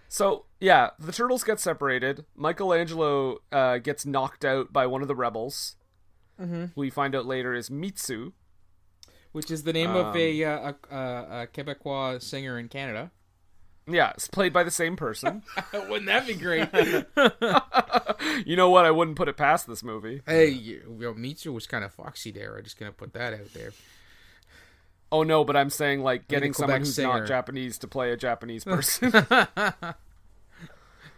so, yeah, the turtles get separated. Michelangelo uh, gets knocked out by one of the rebels, who we find out later is Mitsu. Which is the name of a, uh, a, a, a Quebecois singer in Canada. Yeah, it's played by the same person. Wouldn't that be great? you know what? I wouldn't put it past this movie. hey, you know, Mitsu was kind of foxy there. I'm just gonna put that out there. Oh no, but I'm saying like getting someone who's singer. not Japanese to play a Japanese person.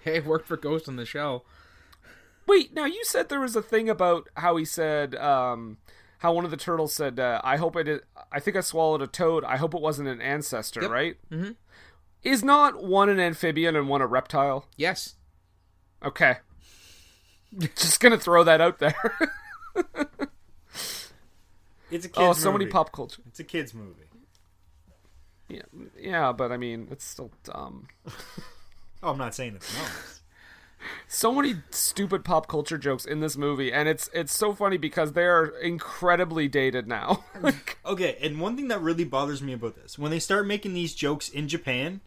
Hey, it worked for Ghost in the Shell. Wait, now you said there was a thing about how he said, um, how one of the turtles said, uh, "I hope I did. I think I swallowed a toad. I hope it wasn't an ancestor." Right? Mm-hmm. Is not one an amphibian and one a reptile? Yes. Okay. Just gonna throw that out there. It's a kids oh, so movie. many pop culture. It's a kids movie. Yeah, yeah, but I mean, it's still dumb. Oh, I'm not saying it's not. So many stupid pop culture jokes in this movie, and it's it's so funny because they are incredibly dated now. Like, Okay, and one thing that really bothers me about this, when they start making these jokes in Japan,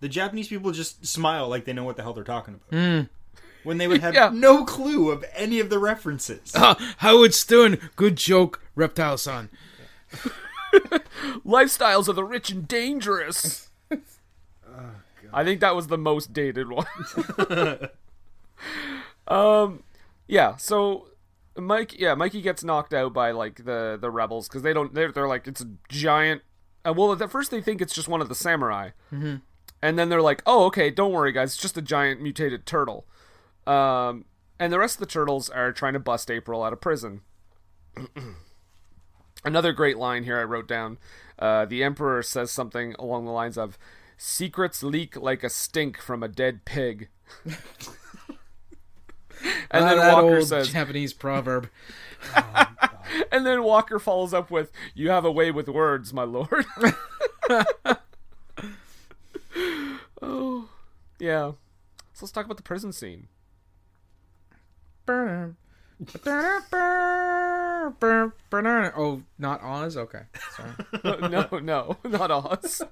the Japanese people just smile like they know what the hell they're talking about. Hmm. When they would have Yeah. no clue of any of the references. Ah, Howard Stern, good joke, Reptile Son. lifestyles of the rich and dangerous. I think that was the most dated one. um, yeah. So Mike, yeah, Mikey gets knocked out by like the the rebels because they don't. They're, they're like it's a giant. Uh, well, at first they think it's just one of the samurai, mm-hmm. and then they're like, "Oh, okay, don't worry, guys, it's just a giant mutated turtle." Um, and the rest of the turtles are trying to bust April out of prison. Another great line here I wrote down. Uh, the Emperor says something along the lines of, "Secrets leak like a stink from a dead pig." and Ah, then Walker says, Japanese proverb. and then Walker follows up with, "You have a way with words, my lord." oh, yeah. So let's talk about the prison scene. oh, not Oz? Okay. Sorry. no, no, not Oz.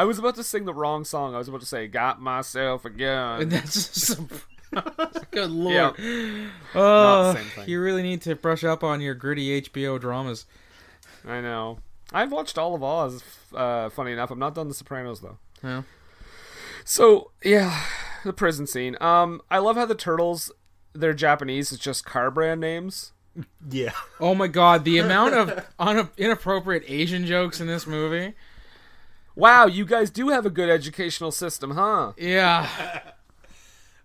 I was about to sing the wrong song. I was about to say, "Got myself a gun." That's some... Good lord. Yeah. Not the same thing. you really need to brush up on your gritty HBO dramas. I know. I've watched all of Oz. Uh, funny enough, I'm not done The Sopranos though. Yeah. So yeah, the prison scene. Um, I love how the turtles, they're Japanese. It's just car brand names. Yeah. Oh my god, the amount of un- inappropriate Asian jokes in this movie. Wow, you guys do have a good educational system, huh? Yeah.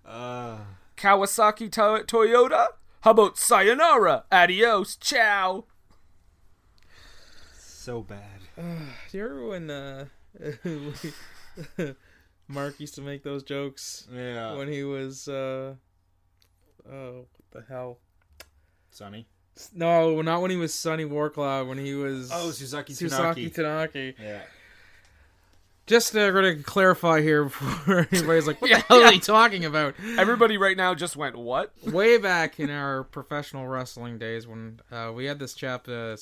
Kawasaki to- Toyota. How about sayonara, adios, ciao? So bad. Do you remember when uh, Mark used to make those jokes Yeah. when he was uh, oh what the hell? Sonny. No, not when he was Sonny Warcloud. When he was Oh, Suzaki Susaki Tanaki. Tanaki. Yeah. Just uh, going to clarify here before anybody's like, what the hell are they talking about? Everybody right now just went, what? Way back in our professional wrestling days when uh, we had this chap, uh,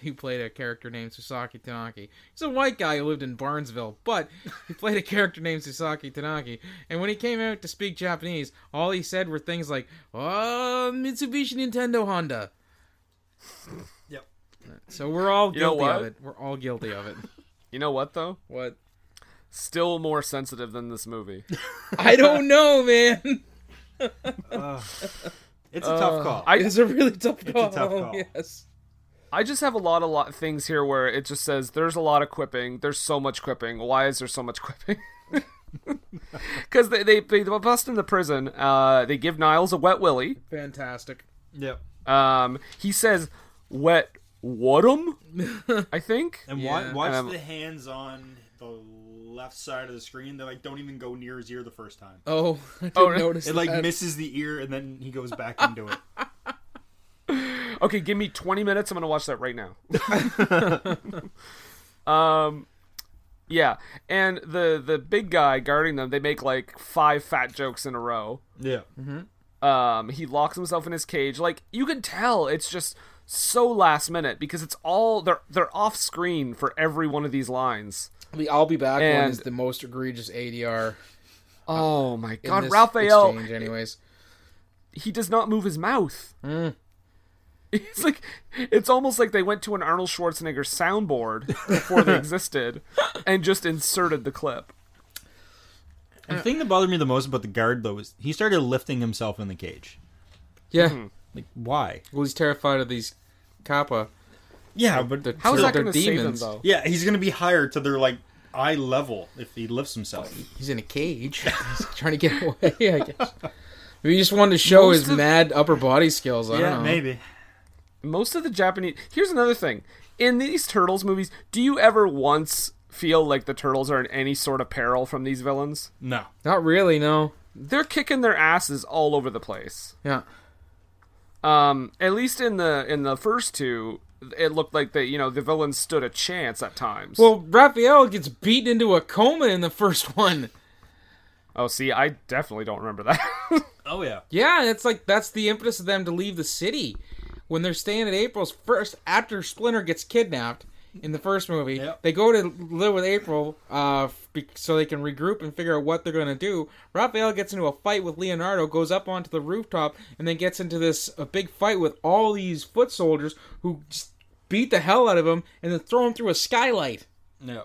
he played a character named Susaki Tanaki. He's a white guy who lived in Barnesville, but he played a character named Susaki Tanaki. And when he came out to speak Japanese, all he said were things like, oh, Mitsubishi Nintendo Honda. Yep. So we're all You know guilty of it. We're all guilty of it. You know what though? What? Still more sensitive than this movie. I don't know, man. It's a tough call. I It's a really tough a tough call. Yes. I just have a lot of lot things here where it just says there's a lot of quipping. There's so much quipping. Why is there so much quipping? Because they, they they bust in the prison. Uh, they give Niles a wet willy. Fantastic. yep. Um, he says wet whatum. I think. And Yeah. watch Um, the hands on the left side of the screen. They like don't even go near his ear the first time. Oh, I didn't Oh, notice It like misses the ear and then he goes back into it. Okay, give me 20 minutes. I'm gonna watch that right now. um, yeah, and the the big guy guarding them, they make like five fat jokes in a row. Yeah. Um, he locks himself in his cage. Like you can tell, it's just so last minute because it's all they're they're off screen for every one of these lines. The I'll be back one is the most egregious ADR. Oh my in god, this Raphael! exchange, anyways. he does not move his mouth. It's like it's almost like they went to an Arnold Schwarzenegger soundboard before they existed and just inserted the clip. The thing that bothered me the most about the guard though is he started lifting himself in the cage. Yeah. Mm-hmm. Like why? Well, he's terrified of these kappa. Yeah, but The- How is that they're going to save him demons. though? yeah, he's gonna be higher to their like eye level if he lifts himself. He's in a cage. he's trying to get away, I guess. Maybe he just wanted to show Most his of- mad upper body skills. I yeah, don't know. maybe. Most of the Japanese. Here's another thing: in these turtles movies, do you ever once feel like the turtles are in any sort of peril from these villains? No. Not really, no. They're kicking their asses all over the place. Yeah. Um, at least in the in the first two, it looked like the you know the villains stood a chance at times. Well, Raphael gets beaten into a coma in the first one. oh, see, I definitely don't remember that. Oh yeah. Yeah, it's like that's the impetus of them to leave the city. When they're staying at April's first after Splinter gets kidnapped in the first movie, Yep. they go to live with April uh, so they can regroup and figure out what they're going to do. Raphael gets into a fight with Leonardo, goes up onto the rooftop, and then gets into this a big fight with all these foot soldiers who just beat the hell out of him and then throw him through a skylight. No.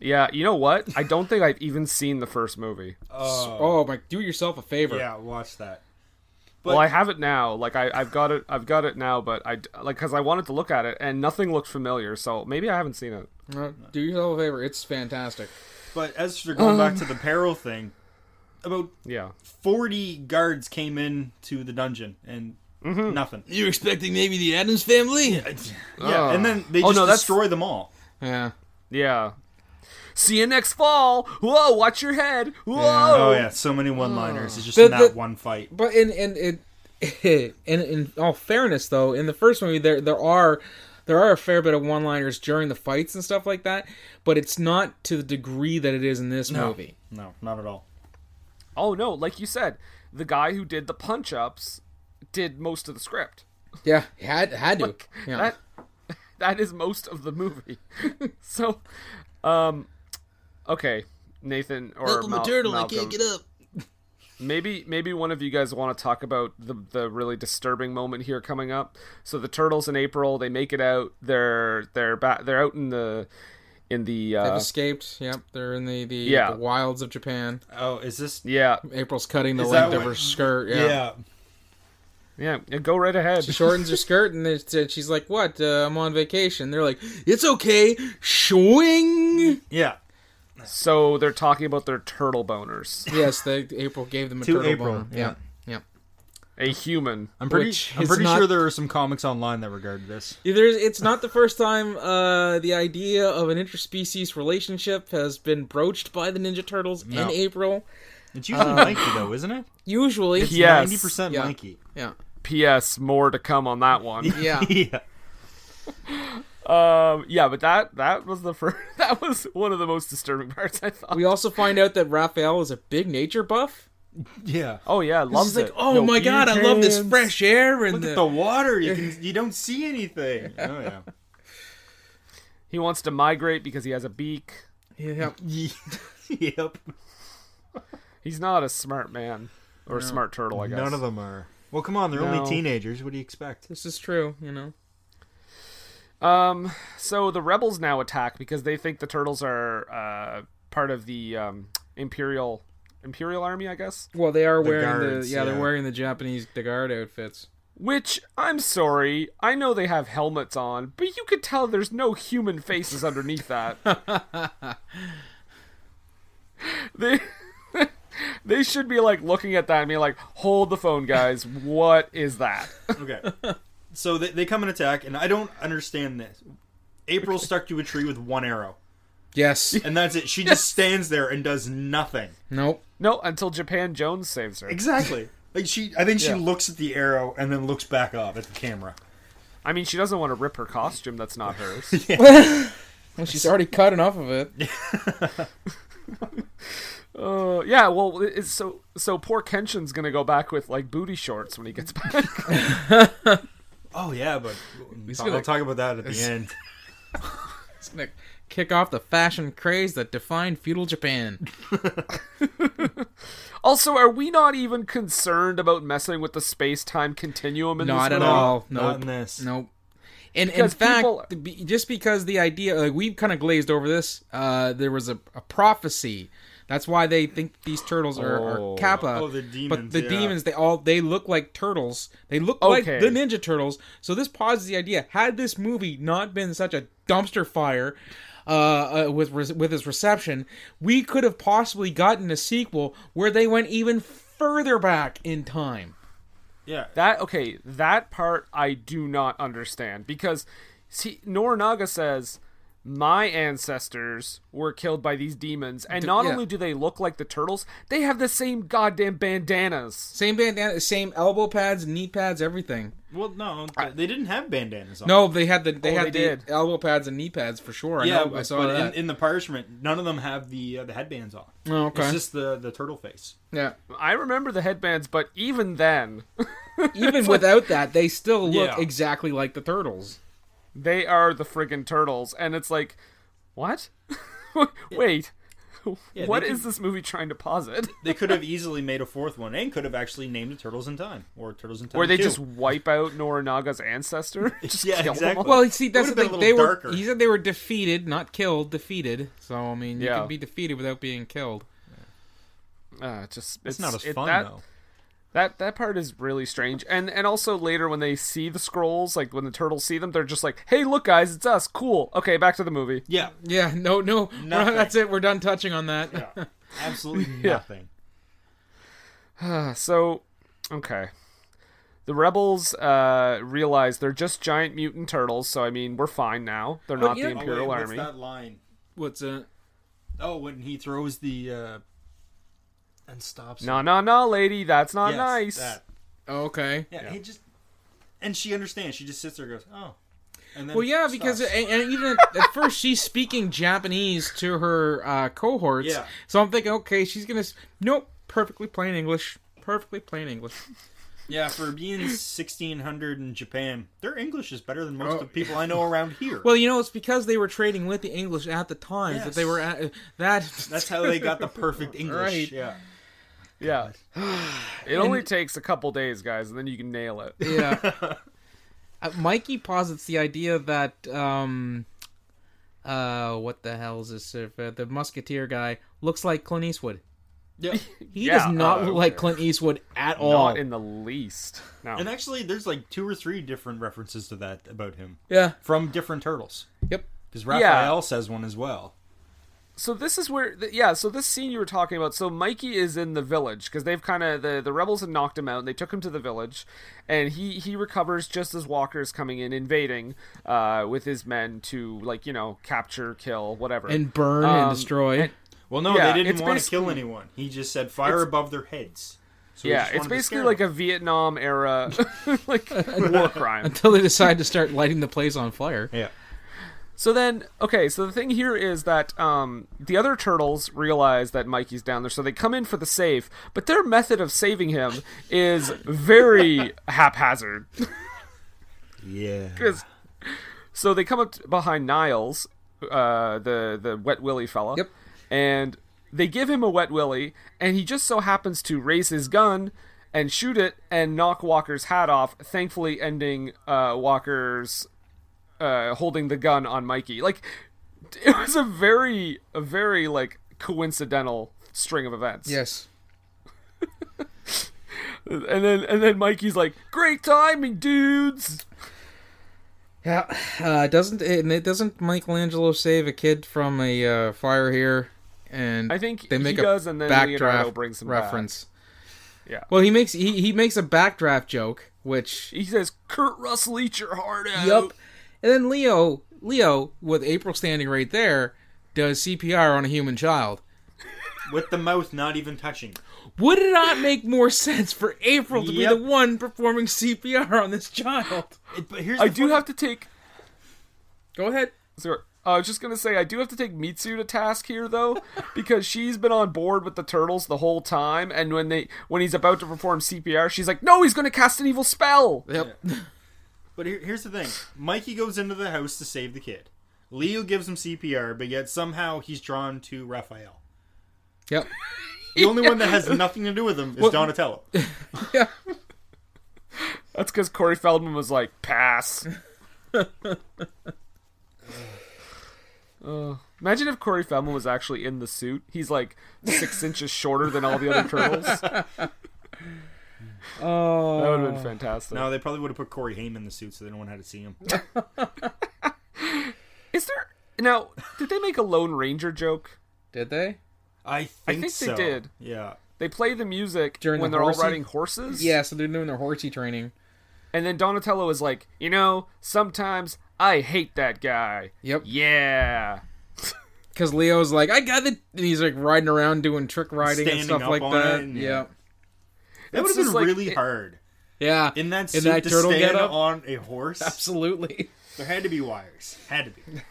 yeah, you know what? I don't think I've even seen the first movie. Oh my! Do yourself a favor. Yeah, watch that. Well, I have it now. Like I, I've got it. I've got it now. But I like because I wanted to look at it and nothing looked familiar. So maybe I haven't seen it. Uh, do yourself a favor. It's fantastic. But as for going back to the peril thing, about Yeah. forty guards came in to the dungeon and nothing. You're expecting maybe the Adams family? Yeah, and then they Oh, just no, that's- destroy them all. Yeah. Yeah. See you next fall. Whoa! Watch your head. Whoa! Oh yeah, so many one-liners. It's just The- in that the- one fight. But in in in in, in all fairness, though, in the first movie, there there are there are a fair bit of one-liners during the fights and stuff like that. But it's not to the degree that it is in this movie. No, not at all. Oh no! Like you said, the guy who did the punch ups did most of the script. Yeah, had had to. yeah. That that is most of the movie. so, um, okay, Nathan or Mal- Malcolm, up. maybe maybe one of you guys want to talk about the the really disturbing moment here coming up. So the turtles in April, they make it out. They're they're back. They're out in the in the They've uh, escaped. Yep, they're in the the, Yeah. the wilds of Japan. Oh, is this? yeah April's cutting the Is length of her skirt. Yeah. yeah yeah. Go right ahead. She shortens her skirt and then she's like, "What? Uh, I'm on vacation." They're like, "It's okay." Showing. Yeah. So they're talking about their turtle boners. Yes, they, April gave them a To turtle April, bone. yeah. Yeah, yeah. A human. I'm pretty. Which I'm is pretty not- sure there are some comics online that regard this. There's, it's not the first time uh, the idea of an interspecies relationship has been broached by the Ninja Turtles No. in April. It's usually lanky though, isn't it? Usually, It's Yes. ninety percent Yeah. lanky. yeah, P.S. More to come on that one. yeah. yeah. Um, yeah, but that that was the first. That was one of the most disturbing parts. I thought. We also find out that Raphael is a big nature buff. Yeah. oh yeah, loves He's like, it. "Oh No my god, I love this fresh air and Look the, at the water. You can. You don't see anything. Oh yeah. He wants to migrate because he has a beak. yeah." yep. He's not a smart man or a smart turtle. I guess None of them are. Well, come on. They're No. only teenagers. What do you expect? This is true, you know. Um, so the rebels now attack because they think the turtles are uh, part of the um, imperial imperial army, I guess. Well, they are wearing guards, the yeah, they're wearing the Japanese the guard outfits. Which I'm sorry, I know they have helmets on, but you could tell there's no human faces underneath that. they they should be like looking at that and be like, "Hold the phone, guys. What is that?" Okay. So they, they come and attack, and I don't understand this. April stuck to a tree with one arrow, Yes. and that's it. She just stands there and does nothing. nope. No, until Japan Jones saves her. Exactly. Like she, I think she Yeah. looks at the arrow and then looks back up at the camera. I mean, she doesn't want to rip her costume that's not hers. Well, she's already cut enough of it. Uh, yeah, well, it's so so poor Kenshin's gonna go back with like booty shorts when he gets back. Oh yeah, but He's I'll gonna- talk about that at the end. It's gonna kick off the fashion craze that defined feudal Japan. also, are we not even concerned about messing with the space time continuum in Not this at movie? all. Not Nope. in this. Nope. And Because in fact, people- just because the idea, like we kind of glazed over this, uh, there was a, a prophecy. That's why they think these turtles are, Oh. are Kappa. Oh, the demons, But the yeah. demons, they all they look like turtles. They look like the Ninja Turtles. So this posits the idea: had this movie not been such a dumpster fire. Uh, uh, with re- with its reception, we could have possibly gotten a sequel where they went even further back in time. Yeah. That okay, that part I do not understand because see Norinaga says my ancestors were killed by these demons and not yeah. only do they look like the turtles, they have the same goddamn bandanas. Same bandana, same elbow pads, knee pads, everything. Well, no, they didn't have bandanas on. No, they had the they Oh, had they the did. elbow pads and knee pads for sure. I yeah, know, but, I saw but that. in, in the parchment, none of them have the uh, the headbands on. oh, okay. It's just the the turtle face. yeah. I remember the headbands, but even then, Even without that, they still look Yeah. exactly like the turtles. They are the friggin' turtles and it's like what? Wait. Yeah, what they is could- this movie trying to posit? They could have easily made a fourth one and could have actually named it Turtles in Time or Turtles in Time. Where they 2. just wipe out Norinaga's ancestor? Just Yeah, kill them exactly. all? Well, you see, that's the thing. a They little were. darker. He said they were defeated, not killed. Defeated. So I mean, you Yeah. can be defeated without being killed. Uh, just It's it's not as it- fun that, though. That that part is really strange, and and also later when they see the scrolls, like when the turtles see them, they're just like, "Hey, look, guys, it's us. Cool. Okay, back to the movie." Yeah, Yeah. No. No. not- Nothing. that's it. We're done touching on that. yeah, absolutely nothing. So, okay, the rebels uh, realize they're just giant mutant turtles. So I mean, we're fine now. They're not yeah. the Oh, Imperial wait, Army. What's that line? What's uh? Oh, when he throws the uh and stops. No, him. no, no, lady, that's not Yes, nice. that. Oh, okay. Yeah, he just and she understands. She just sits there, and goes, "Oh." And then Well, yeah, because and, and even at, at first she's speaking Japanese to her uh, cohorts. Yeah. So I'm thinking, okay, she's gonna. s- Nope, perfectly plain English. Perfectly plain English. yeah, for being 1600 in Japan, their English is better than most Oh. of the people I know around here. Well, you know, it's because they were trading with the English at the time that they were at that. That's how they got the perfect English. Right. Yeah. Yeah, it only takes a couple days, guys, and then you can nail it. yeah. Uh, Mikey posits the idea that um, uh, what the hell is this? Uh, the Musketeer guy looks like Clint Eastwood. Yeah. He Yeah, does not uh, look like. Clint Eastwood at all. Not in the least. No. And actually, there's like two or three different references to that about him yeah. from different turtles. Yep. Because Raphael says one as well. So this is where th- yeah so this scene you were talking about so mikey is in the village because they've kind of the, the rebels had knocked him out and they took him to the village and he he recovers just as walker is coming in invading uh with his men to like you know capture kill whatever And burn Um, and destroy. and- Well, no, Yeah, they didn't want to kill anyone. He just said fire above their heads. So yeah it's basically like a vietnam era like war crime until they decide to start lighting the place on fire. yeah. So then, okay, so the thing here is that um, the other turtles realize that Mikey's down there, so they come in for the save, but their method of saving him is very haphazard. Yeah. 'Cause- so they come up t- behind Niles, uh, the the wet willy fella, Yep. and they give him a wet willy, and he just so happens to raise his gun and shoot it and knock Walker's hat off, thankfully ending uh, Walker's uh, holding the gun on Mikey. Like it was a very a very like coincidental string of events. Yes. And then and then Mikey's like, "Great timing, dudes." Yeah. Uh, doesn't it, and it doesn't Michelangelo save a kid from a uh, fire here? And I think they he make a does, and then Leonardo backdraft brings him back. reference. Yeah. Well, he makes he, he makes a backdraft joke, which He says, "Kurt Russell, eat your heart out." Yup. And then Leo, Leo, with April standing right there, does CPR on a human child. with the mouth not even touching. Would it not make more sense for April to Yep. be the one performing CPR on this child? It, but here's I do have to take. Go ahead. Sorry, uh, I was just gonna say I do have to take Mitsu to task here though, because she's been on board with the turtles the whole time, and when they when he's about to perform CPR, she's like, "No, he's gonna cast an evil spell." Yep. But here, here's the thing: Mikey goes into the house to save the kid. Leo gives him CPR, but yet somehow he's drawn to Raphael. Yep. The only one that has nothing to do with him is Donatello. Yeah. That's because Corey Feldman was like, "Pass." Uh, imagine if Corey Feldman was actually in the suit. He's like six inches shorter than all the other turtles. Oh, that would have been fantastic. No, they probably would have put Corey Haim in the suit so they don't want to see him. Is there now? Did they make a Lone Ranger joke? Did they? I think, think they did. Yeah. They play the music During when the they're all riding horses. Yeah, so they're doing their horsey training. And then Donatello is like, you know, sometimes I hate that guy. Yep. Yeah. Because Leo's like, I got it. And he's like riding around doing trick riding and stuff up like on that. it and- yeah. That would have been like- really it- hard. Yeah. In that In suit that to turtle stand getup? on a horse, Absolutely. there had to be wires. Had to be.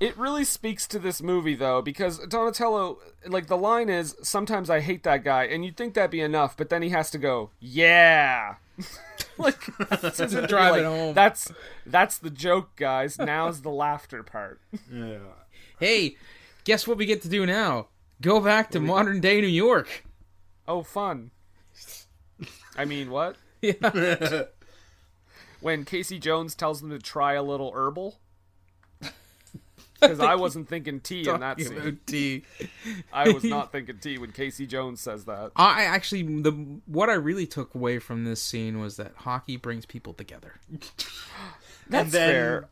It really speaks to this movie though, because Donatello, like the line is, "Sometimes I hate that guy," and you'd think that'd be enough, but then he has to go, "Yeah." like this isn't Drive like, it home. That's that's the joke, guys. Now's the laughter part. Yeah. Hey, guess what we get to do now? Go back to modern day New York. Oh, fun. I mean, what? Yeah. When Casey Jones tells them to try a little herbal. Because I wasn't thinking tea in that scene. about tea. I was not thinking tea when Casey Jones says that. I actually the what I really took away from this scene was that hockey brings people together That's and then fair.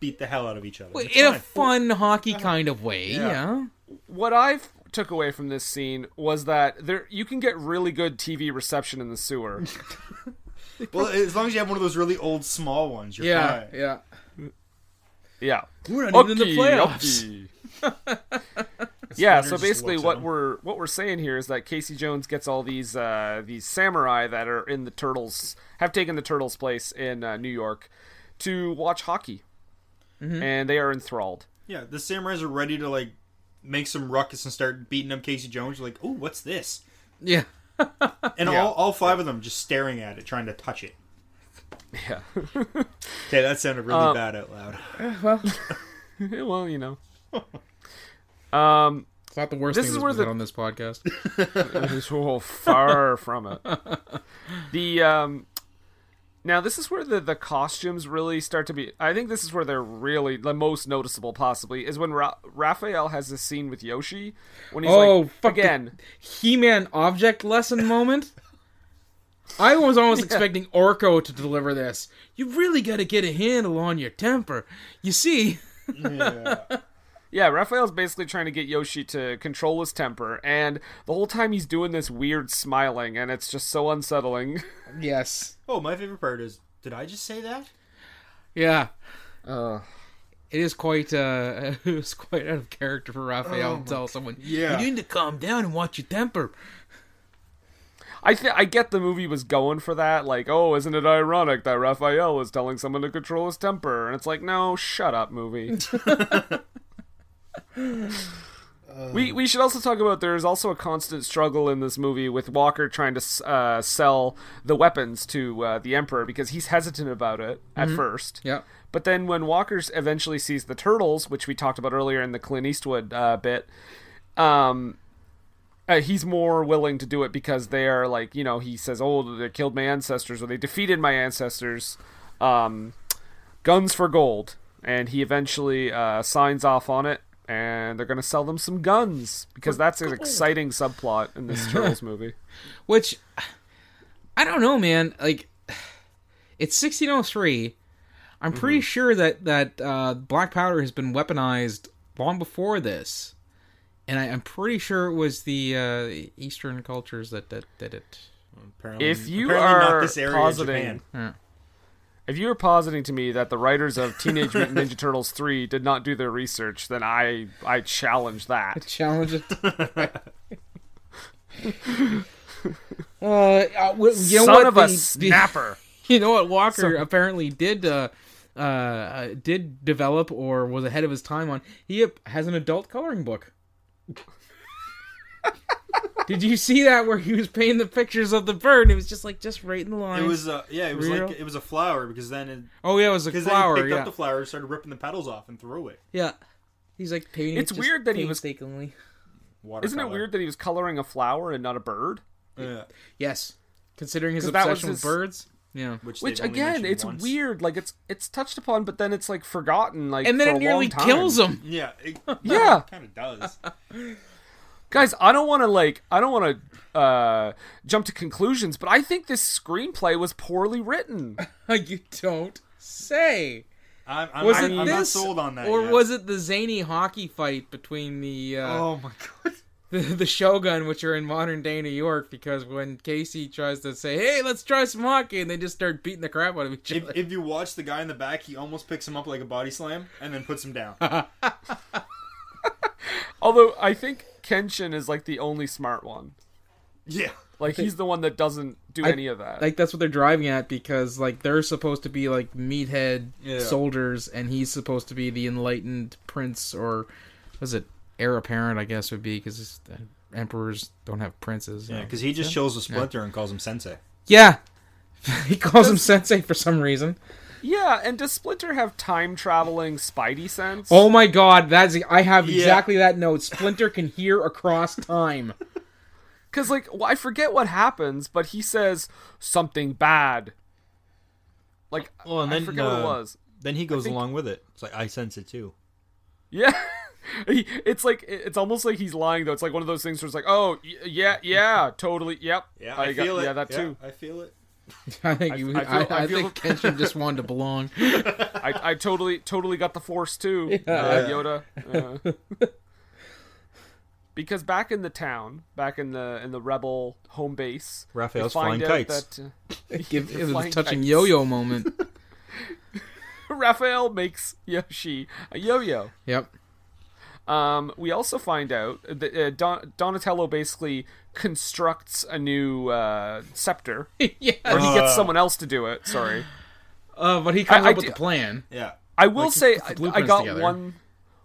beat the hell out of each other. It's in a fun hockey uh-huh. kind of way. Yeah. what I took away from this scene was that there you can get really good TV reception in the sewer. Well, as long as you have one of those really old small ones, you're Yeah. fine. Yeah. yeah. We're not even in the playoffs. okay. yeah, so basically what him. we're what we're saying here is that Casey Jones gets all these uh, these samurai that are in the turtles have taken the turtles place in uh, New York to watch hockey. Mm-hmm. And they are enthralled. Yeah, the samurais are ready to like make some ruckus and start beating up Casey Jones. You're like, oh, what's this? Yeah. And Yeah. all, all five of them just staring at it, trying to touch it. Yeah. Okay, that sounded really Um, bad out loud. well, well, you know. Um It's not the worst This thing is that's where been the- on this podcast. this whole far from it. The um now this is where the the costumes really start to be I think this is where they're really the most noticeable possibly is when Ra- Raphael has this scene with Yoshi when he's oh, like fuck the again He-Man object lesson moment. I was almost expecting Orko to deliver this. You really got to get a handle on your temper. You see, Yeah, Raphael's basically trying to get Yoshi to control his temper and the whole time he's doing this weird smiling and it's just so unsettling. yes, Oh, my favorite part is, did I just say that? yeah, Uh it is quite uh, it was quite out of character for Raphael to tell someone, yeah. you need to calm down and watch your temper." I th- I get the movie was going for that, like, oh, isn't it ironic that Raphael is telling someone to control his temper? And it's like, no, shut up, movie. we we should also talk about there's also a constant struggle in this movie with Walker trying to uh, sell the weapons to uh, the Emperor because he's hesitant about it at first. Yeah, But then when Walker eventually sees the turtles, which we talked about earlier in the Clint Eastwood uh, bit, um, uh, he's more willing to do it because they are like, you know, he says, "Oh, they killed my ancestors or they defeated my ancestors." Um, guns for gold, and he eventually uh, signs off on it, and they're gonna sell them some guns because that's an exciting subplot in this Turtles movie. Which I don't know, man. Like it's 1603. I'm pretty sure that that uh, black powder has been weaponized long before this, and I, I'm pretty sure it was the uh, Eastern cultures that that did it. Apparently, If you apparently are not this area of positing- Japan. If you are positing to me that the writers of Teenage Mutant Ninja Turtles 3 did not do their research, then I I challenge that. Challenge it. uh, uh, w- you know Son what? of the- a the- snapper. You know what Walker apparently did uh, uh, uh, did develop or was ahead of his time on. He has an adult coloring book. Did you see that where he was painting the pictures of the bird? It was just like just right in the line. It was uh, yeah, it was Real? like it was a flower because then it, oh yeah, it was a because flower. then he picked Yeah, up the flower, started ripping the petals off, and threw it. yeah. He's like painting. It's it weird that he was- mistakenly. Isn't it weird that he was coloring a flower and not a bird? Yeah. Yes, considering his that was obsession with birds. Yeah. Which, Which again, it's once. weird. Like it's it's touched upon, but then it's like forgotten. Like And then for it a nearly kills him. Yeah, it Yeah. kind of does. Guys, I don't want to like I don't want to uh, jump to conclusions, but I think this screenplay was poorly written. you don't say. I'm, I'm, Was it I'm not this, sold on that. or yet. was it the zany hockey fight between the uh, Oh my god! the, the Shogun, which are in modern day New York? Because when Casey tries to say, "Hey, let's try some hockey," and they just start beating the crap out of each If, other. if you watch the guy in the back, he almost picks him up like a body slam and then puts him down. Although I think Kenshin is like the only smart one. yeah. Like he's the one that doesn't do I- any of that. like that's what they're driving at because like they're supposed to be like meathead Yeah. soldiers, and he's supposed to be the enlightened prince, or was it heir apparent? I guess would be because uh, emperors don't have princes. Yeah, because he just chills with Splinter and calls him Sensei. Yeah. he calls him sensei for some reason. Yeah, and does Splinter have time traveling Spidey sense? Oh my god, that's I have Yeah. exactly that note. Splinter can hear across time. Because like well, I forget what happens, but he says something bad. Like Well, and I then, forget what it uh, was. Then he goes think- along with it. It's like I sense it too. Yeah. He, it's like it's almost like he's lying though. It's like one of those things where it's like, oh y- yeah, yeah, totally, yep, Yeah, I, I, got- feel it. Yeah, that Yeah, too. I feel it. I think you, I I, feel- I, I feel- think Kenshin just wanted to belong. I, I totally totally got the force too, uh, Yoda. Uh, because back in the town, back in the in the rebel home base, they Raphael's find flying kites. That, uh, Give, it was a touching kites. yo-yo moment. Raphael makes Yoshi a yo-yo. Yep. Um, we also find out that uh, Don- Donatello basically constructs a new uh, scepter, yeah. or he gets someone else to do it. Sorry. Uh, but he comes I- I up with do- the plan. Yeah. I will Like, say I, I got together. one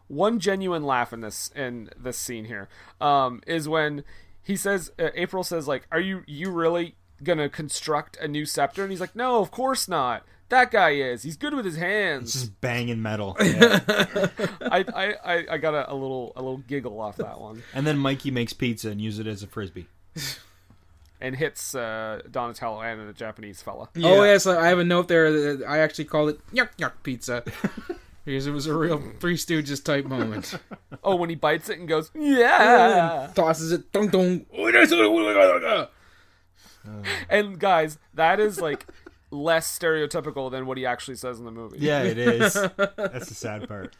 one genuine laugh in this in this scene here. Um, is when he says uh, April says like, "Are you you really gonna construct a new scepter?" And he's like, "No, of course not. That guy is. He's good with his hands." Just banging metal. Yeah. I, I, I, I got a, a little a little giggle off that one and then Mikey makes pizza and uses it as a frisbee. and hits uh, Donatello and the Japanese fella. Oh yes, I have a note there. That I actually called it yuck yuck pizza because it was a real Three Stooges type moment. Oh, when he bites it and goes, "Yeah!" And tosses it. Dong dong. And guys, that is like less stereotypical than what he actually says in the movie. Yeah, it is. That's the sad part.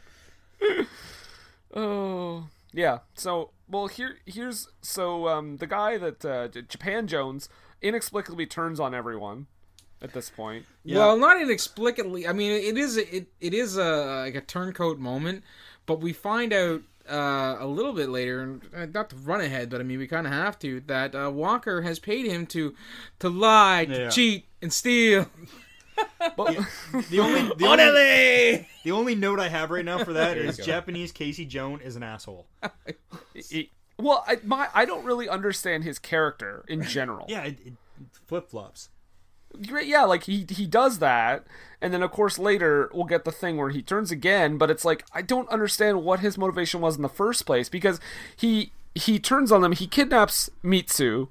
Oh, yeah. So, well, here, here's so um, the guy that uh, Japan Jones inexplicably turns on everyone at this point. Well, not inexplicably. I mean, it is it it is a like a turncoat moment, but we find out uh, a little bit later, and uh, not to run ahead, but I mean we kind of have to that uh, Walker has paid him to to lie, to Yeah. cheat, and steal. But The only the only, the only note I have right now for that is Japanese Casey Jones is an asshole. he- well, I, my I don't really understand his character in general. Yeah, it, it flip flops. yeah, like he he does that, and then of course later we'll get the thing where he turns again. But it's like I don't understand what his motivation was in the first place because he he turns on them. He kidnaps Mitsu,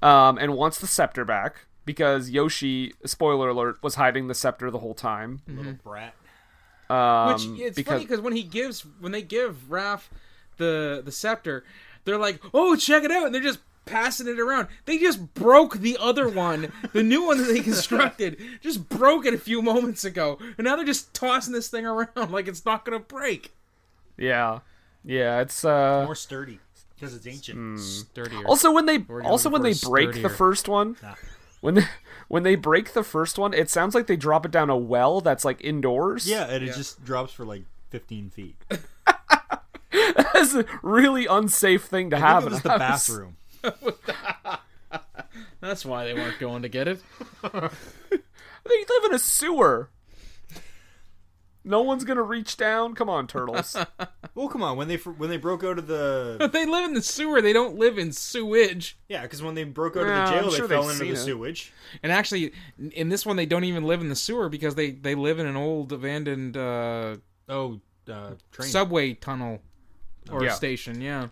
um, and wants the scepter back because Yoshi, spoiler alert, was hiding the scepter the whole time. Little brat. Um, Which it's because funny because when he gives when they give Raph the the scepter, they're like, "Oh, check it out," and they're just passing it around. They just broke the other one, the new one that they constructed, just broke it a few moments ago, and now they're just tossing this thing around like it's not gonna break. yeah, yeah, it's uh. More sturdy because it's ancient. Sturdier. Also, when they also when they break sturdier. the first one, when they when they break the first one, it sounds like they drop it down a well that's like indoors. Yeah, and it just drops for like 15 feet. that's a really unsafe thing to I have. think it was in the house. bathroom. That's why they weren't going to get it. They live in a sewer. No one's gonna reach down. Come on, turtles. Well, come on. When they when they broke out of the They live in the sewer. They don't live in sewage. yeah, because when they broke out Yeah, of the jail, I'm they sure fell into the it. sewage. And actually, in this one, they don't even live in the sewer because they they live in an old abandoned uh, Oh, uh, train. subway tunnel or Yeah. station. Yeah.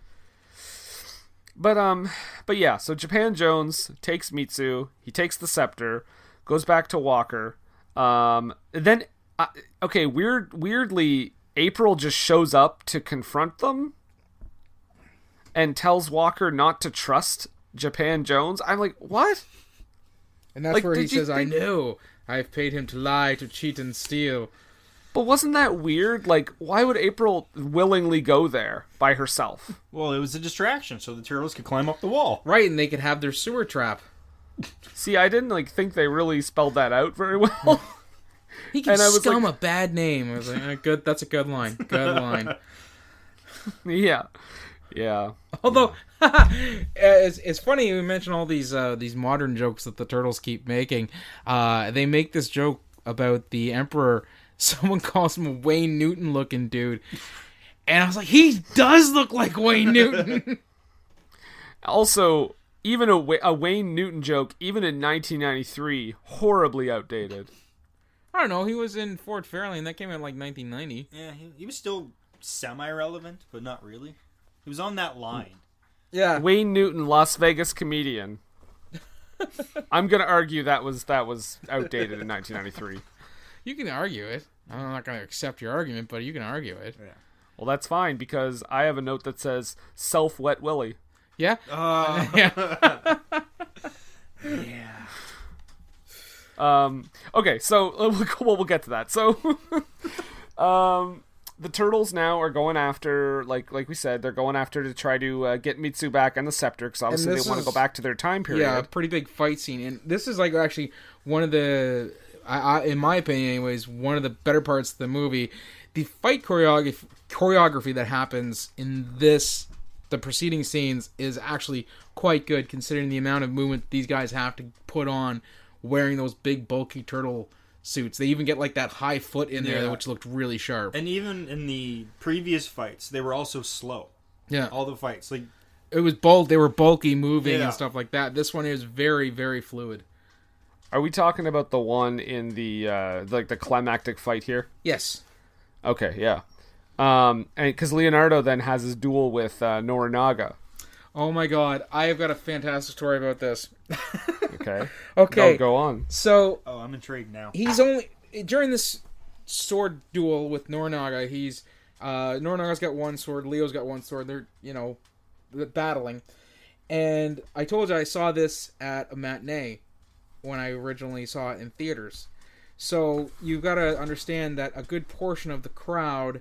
But um, but yeah. So Japan Jones takes Mitsu. He takes the scepter, goes back to Walker. Um, then uh, okay, weird, weirdly, April just shows up to confront them, and tells Walker not to trust Japan Jones. I'm like, what? And that's Like, where he did you says, "I think- know. I've paid him to lie, to cheat, and steal." But wasn't that weird? Like, why would April willingly go there by herself? well, it was a distraction, so the turtles could climb up the wall. Right, and they could have their sewer trap. See, I didn't like think they really spelled that out very well. He can And scum like- a bad name. I was like, eh, "Good, that's a good line. Good line." yeah, yeah. Although it's, it's funny we mention all these uh, these modern jokes that the turtles keep making. Uh, they make this joke about the emperor. Someone calls him a Wayne Newton looking dude, and I was like, he does look like Wayne Newton. Also, even a, a Wayne Newton joke, even in 1993, horribly outdated. I don't know. He was in Ford Fairlane. That came out like 1990. Yeah, he, he was still semi-relevant, but not really. He was on that line. Yeah. Wayne Newton, Las Vegas comedian. I'm gonna argue that was that was outdated in 1993. You can argue it. I'm not going to accept your argument, but you can argue it. Well, that's fine because I have a note that says "self wet Willie." Yeah. Uh, yeah. Um, okay, so uh, we'll, well, we'll get to that. So, um, the turtles now are going after, like like we said, they're going after to try to uh, get Mitsu back and the scepter because obviously they want to go back to their time period. Yeah, pretty big fight scene, and this is like actually one of the, I, I, in my opinion, anyways, one of the better parts of the movie. The fight choreography choreography that happens in this, the preceding scenes, is actually quite good considering the amount of movement these guys have to put on wearing those big bulky turtle suits. They even get like that high foot in there, Yeah. which looked really sharp. and even in the previous fights, they were also slow. yeah, All the fights, like it was bold. They were bulky, moving Yeah. and stuff like that. This one is very, very fluid. Are we talking about the one in the uh, like the climactic fight here? Yes. Okay, yeah. Um, and because Leonardo then has his duel with uh, Norinaga. Oh my god, I have got a fantastic story about this. Okay. Okay. Go, go on. So oh, I'm intrigued now. he's only during this sword duel with Norinaga. He's uh, Norinaga's got one sword, Leo's got one sword. They're you know battling, and I told you I saw this at a matinee when I originally saw it in theaters. So you've got to understand that a good portion of the crowd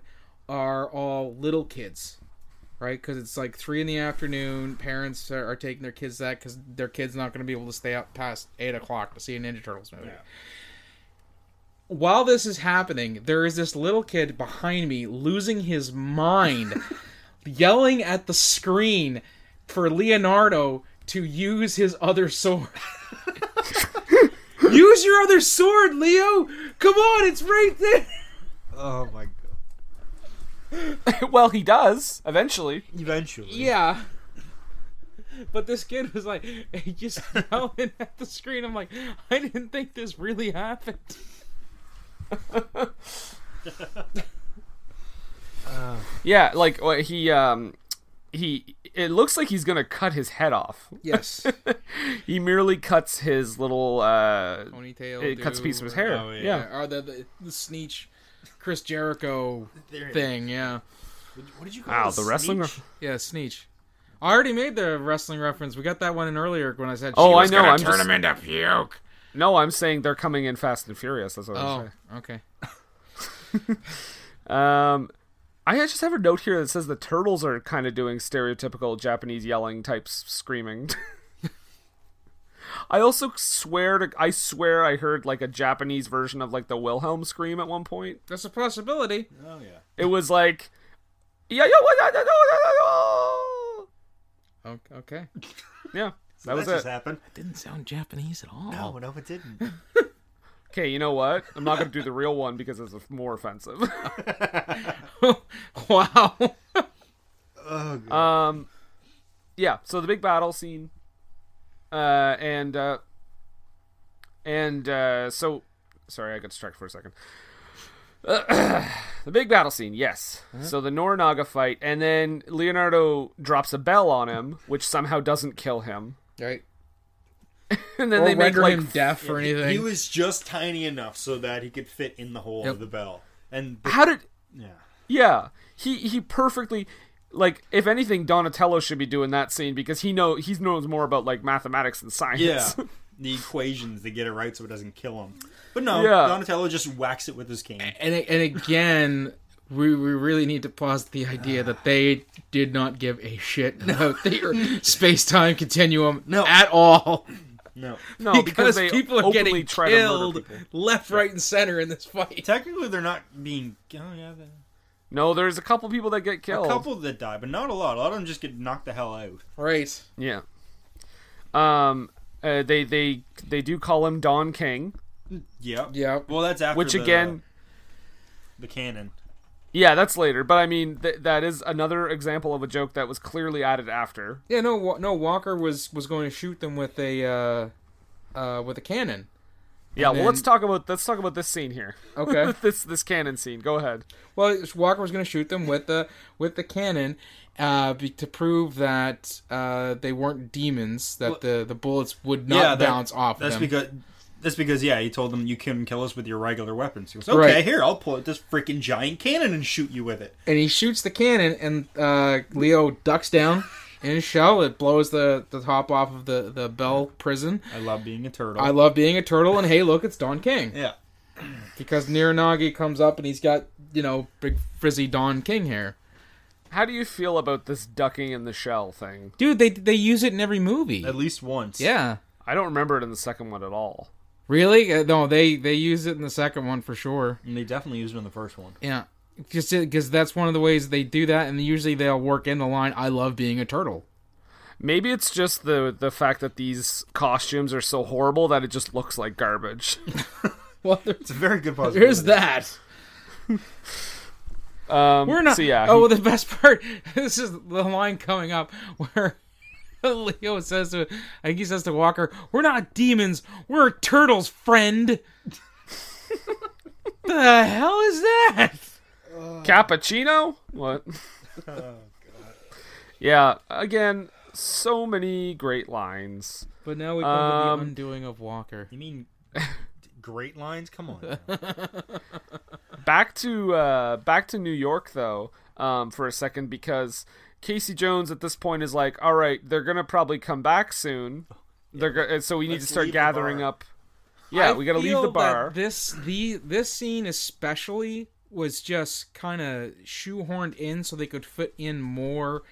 are all little kids, right? Because it's like three in the afternoon. Parents are, are taking their kids that because their kids not going to be able to stay up past eight o'clock to see a Ninja Turtles movie. While this is happening, there is this little kid behind me losing his mind, yelling at the screen for Leonardo to use his other sword. use your other sword, Leo! Come on, it's right there! Oh my god. well, he does eventually. Eventually. Yeah. But this kid was like, he just yelling at the screen. I'm like, I didn't think this really happened. Yeah, like what he um he it looks like he's gonna cut his head off. Yes. He merely cuts his little uh Ponytail. it cuts a piece of his hair. Oh, yeah. yeah. Or the, the, the sneech. Chris Jericho thing. Yeah, What did you call Wow, it? the wrestling. Sneech? yeah, Sneech. I already made the wrestling reference. We got that one in earlier when I said. Oh, I know, I'm turn just- him into puke. No, I'm saying they're coming in Fast and Furious. That's what I'm Oh, saying. okay. Um, I just have a note here that says the turtles are kind of doing stereotypical Japanese yelling types screaming. I also swear to I swear I heard like a Japanese version of like the Wilhelm scream at one point. That's a possibility. Oh yeah. It was like yeah yeah yeah, yeah, yeah, O- Okay. yeah that was that just it. happened. Didn't sound Japanese at all. No, no, it didn't. Okay, you know what? I'm not gonna do the real one because it's more offensive. wow. oh, God. Um, yeah. So the big battle scene, uh, and uh, and uh, so sorry, I got distracted for a second. the big battle scene, yes. So the Norinaga fight, and then Leonardo drops a bell on him, which somehow doesn't kill him, Right. and then Or they make like him deaf or anything. He was just tiny enough so that he could fit in the hole Yep. of the bell. And the- how did yeah. yeah he he perfectly like if anything Donatello should be doing that scene because he know he knows more about like mathematics and science. Yeah. the equations to get it right so it doesn't kill him. But no, Yeah. Donatello just whacks it with his cane. and and again, we we really need to pause the idea that they did not give a shit about the space time continuum No. at all. No. no, because, because, they people are openly getting try to murder killed people. left, right, and center in this fight. Technically, they're not being. Oh, yeah. They- No, there's a couple people that get killed. A couple that die, but not a lot. A lot of them just get knocked the hell out. Right. Yeah. Um. Uh, they they they do call him Don King, Yep. Yeah. Well, that's after which the, again, the cannon. yeah, that's later. But I mean, th- that is another example of a joke that was clearly added after. Yeah. No. No. Walker was was going to shoot them with a uh, uh, with a cannon. Yeah. And well, let's talk about let's talk about this scene here. Okay. this this cannon scene. Go ahead. Well, Walker was going to shoot them with the with the cannon uh, be, to prove that uh, they weren't demons. That the, the bullets would not that- bounce off That's them. because. That's because yeah, he told them you couldn't kill us with your regular weapons. He goes, okay, Right. here I'll pull out this freaking giant cannon and shoot you with it. and he shoots the cannon, and uh, Leo ducks down in his shell. It blows the, the top off of the, the Bell prison. I love being a turtle. I love being a turtle, and hey, look, it's Don King. yeah. Because Norinaga comes up and he's got, you know, big frizzy Don King hair. How do you feel about this ducking in the shell thing? Dude, they they use it in every movie. At least once. Yeah. I don't remember it in the second one at all. Really? Uh, No, they they use it in the second one for sure. And they definitely used it in the first one. Yeah. Because that's one of the ways they do that, and usually they'll work in the line, I love being a turtle. Maybe it's just the the fact that these costumes are so horrible that it just looks like garbage. Well, there- It's a very good possibility. Here's that. Um, We're not. So yeah. oh, he- the best part. This is the line coming up where Leo says to, I think he says to Walker, "We're not demons. We're turtles, friend." the hell is that? Cappuccino? What? Oh, god. yeah, again, so many great lines. But now we come to Um, the undoing of Walker. You mean great lines? Come on. Back to uh back to New York though, um, for a second because Casey Jones at this point is like, all right, they're gonna probably come back soon. They're go- so we need Let's to start gathering up. Yeah, I we gotta leave the bar. This the this scene especially was just kind of shoehorned in so they could fit in more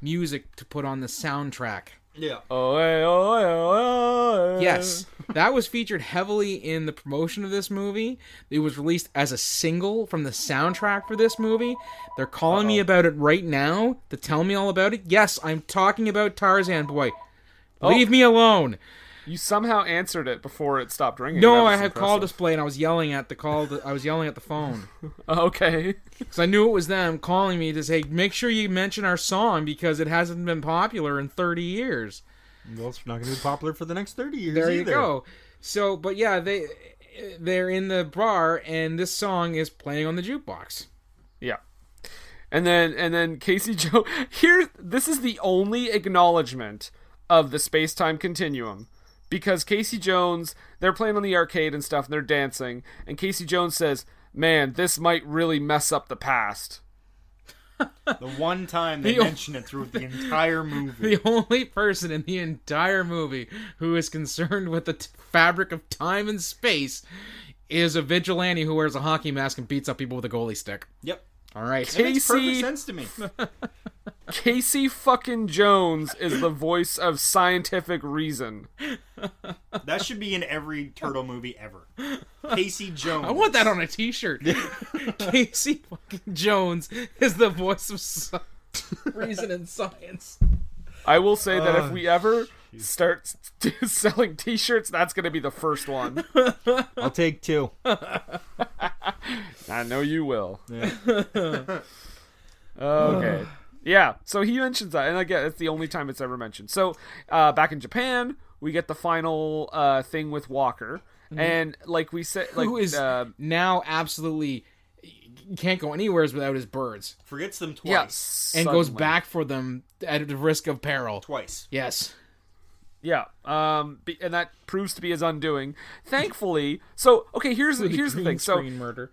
music to put on the soundtrack. yeah. Oh, oh, hey, oh, hey, oh, hey. Yes, that was featured heavily in the promotion of this movie. It was released as a single from the soundtrack for this movie. They're calling me about it right now to tell me all about it. Yes, I'm talking about Tarzan Boy. Oh. Leave me alone. You somehow answered it before it stopped ringing. No, I was had call display and I was yelling at the call. I was yelling at the phone. Okay. Because I knew it was them calling me to say, make sure you mention our song because it hasn't been popular in 30 years. Well, it's not going to be popular for the next 30 years There you go. So, but yeah, they they're in the bar and this song is playing on the jukebox. Yeah. And then and then Casey Joe here this is the only acknowledgement of the space-time continuum because Casey Jones they're playing on the arcade and stuff and they're dancing and Casey Jones says man, this might really mess up the past. The one time they The o- mention it through the entire movie. The only person in the entire movie who is concerned with the t- fabric of time and space is a vigilante who wears a hockey mask and beats up people with a goalie stick. Yep. All right. That makes perfect sense to me. Casey fucking Jones is the voice of scientific reason. That should be in every turtle movie ever. Casey Jones. I want that on a T-shirt. Casey fucking Jones is the voice of sci- reason and science. I will say that if uh, we ever start s- selling T-shirts, that's going to be the first one. I'll take two. I know you will. okay. Yeah. So he mentions that, and again, it's the only time it's ever mentioned. So uh, back in Japan, we get the final uh, thing with Walker, and like we said, like Who is uh, now absolutely can't go anywhere without his birds Forgets them twice. yes, and goes back for them at the risk of peril. Twice. Yes. Yeah. Um. be- And that proves to be his undoing. Thankfully. So okay. Here's here's the Green thing. So murder.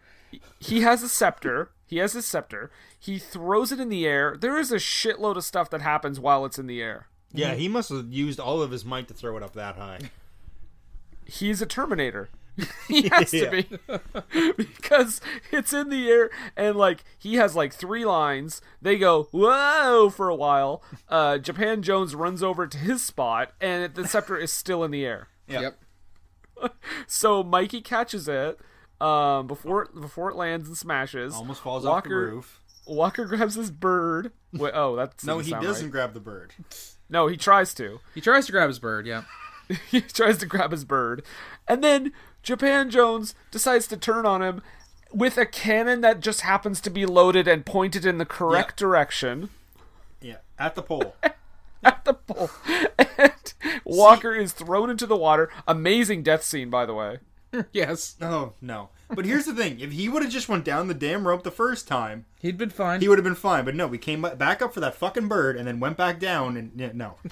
he has a scepter. He has his scepter. He throws it in the air. There is a shitload of stuff that happens while it's in the air. Yeah, he must have used all of his might to throw it up that high. He's a Terminator. he has Yeah. to be because it's in the air and like he has like three lines. They go whoa for a while. Uh, Japan Jones runs over to his spot and the scepter is still in the air. Yeah. Yep. So Mikey catches it um, before it, before it lands and smashes. Almost falls off the roof. Walker grabs his bird. Wait, oh, that's No, he doesn't grab the bird. No, he tries to. He tries to grab his bird. Yeah. he tries to grab his bird, and then Japan Jones decides to turn on him with a cannon that just happens to be loaded and pointed in the correct direction Yeah, at the pole. at the pole. And Walker is thrown into the water. Amazing death scene, by the way. yes. Oh no! But here's the thing: if he would have just went down the damn rope the first time, He'd been fine. he would have been fine. But no, we came back up for that fucking bird and then went back down, and yeah, no.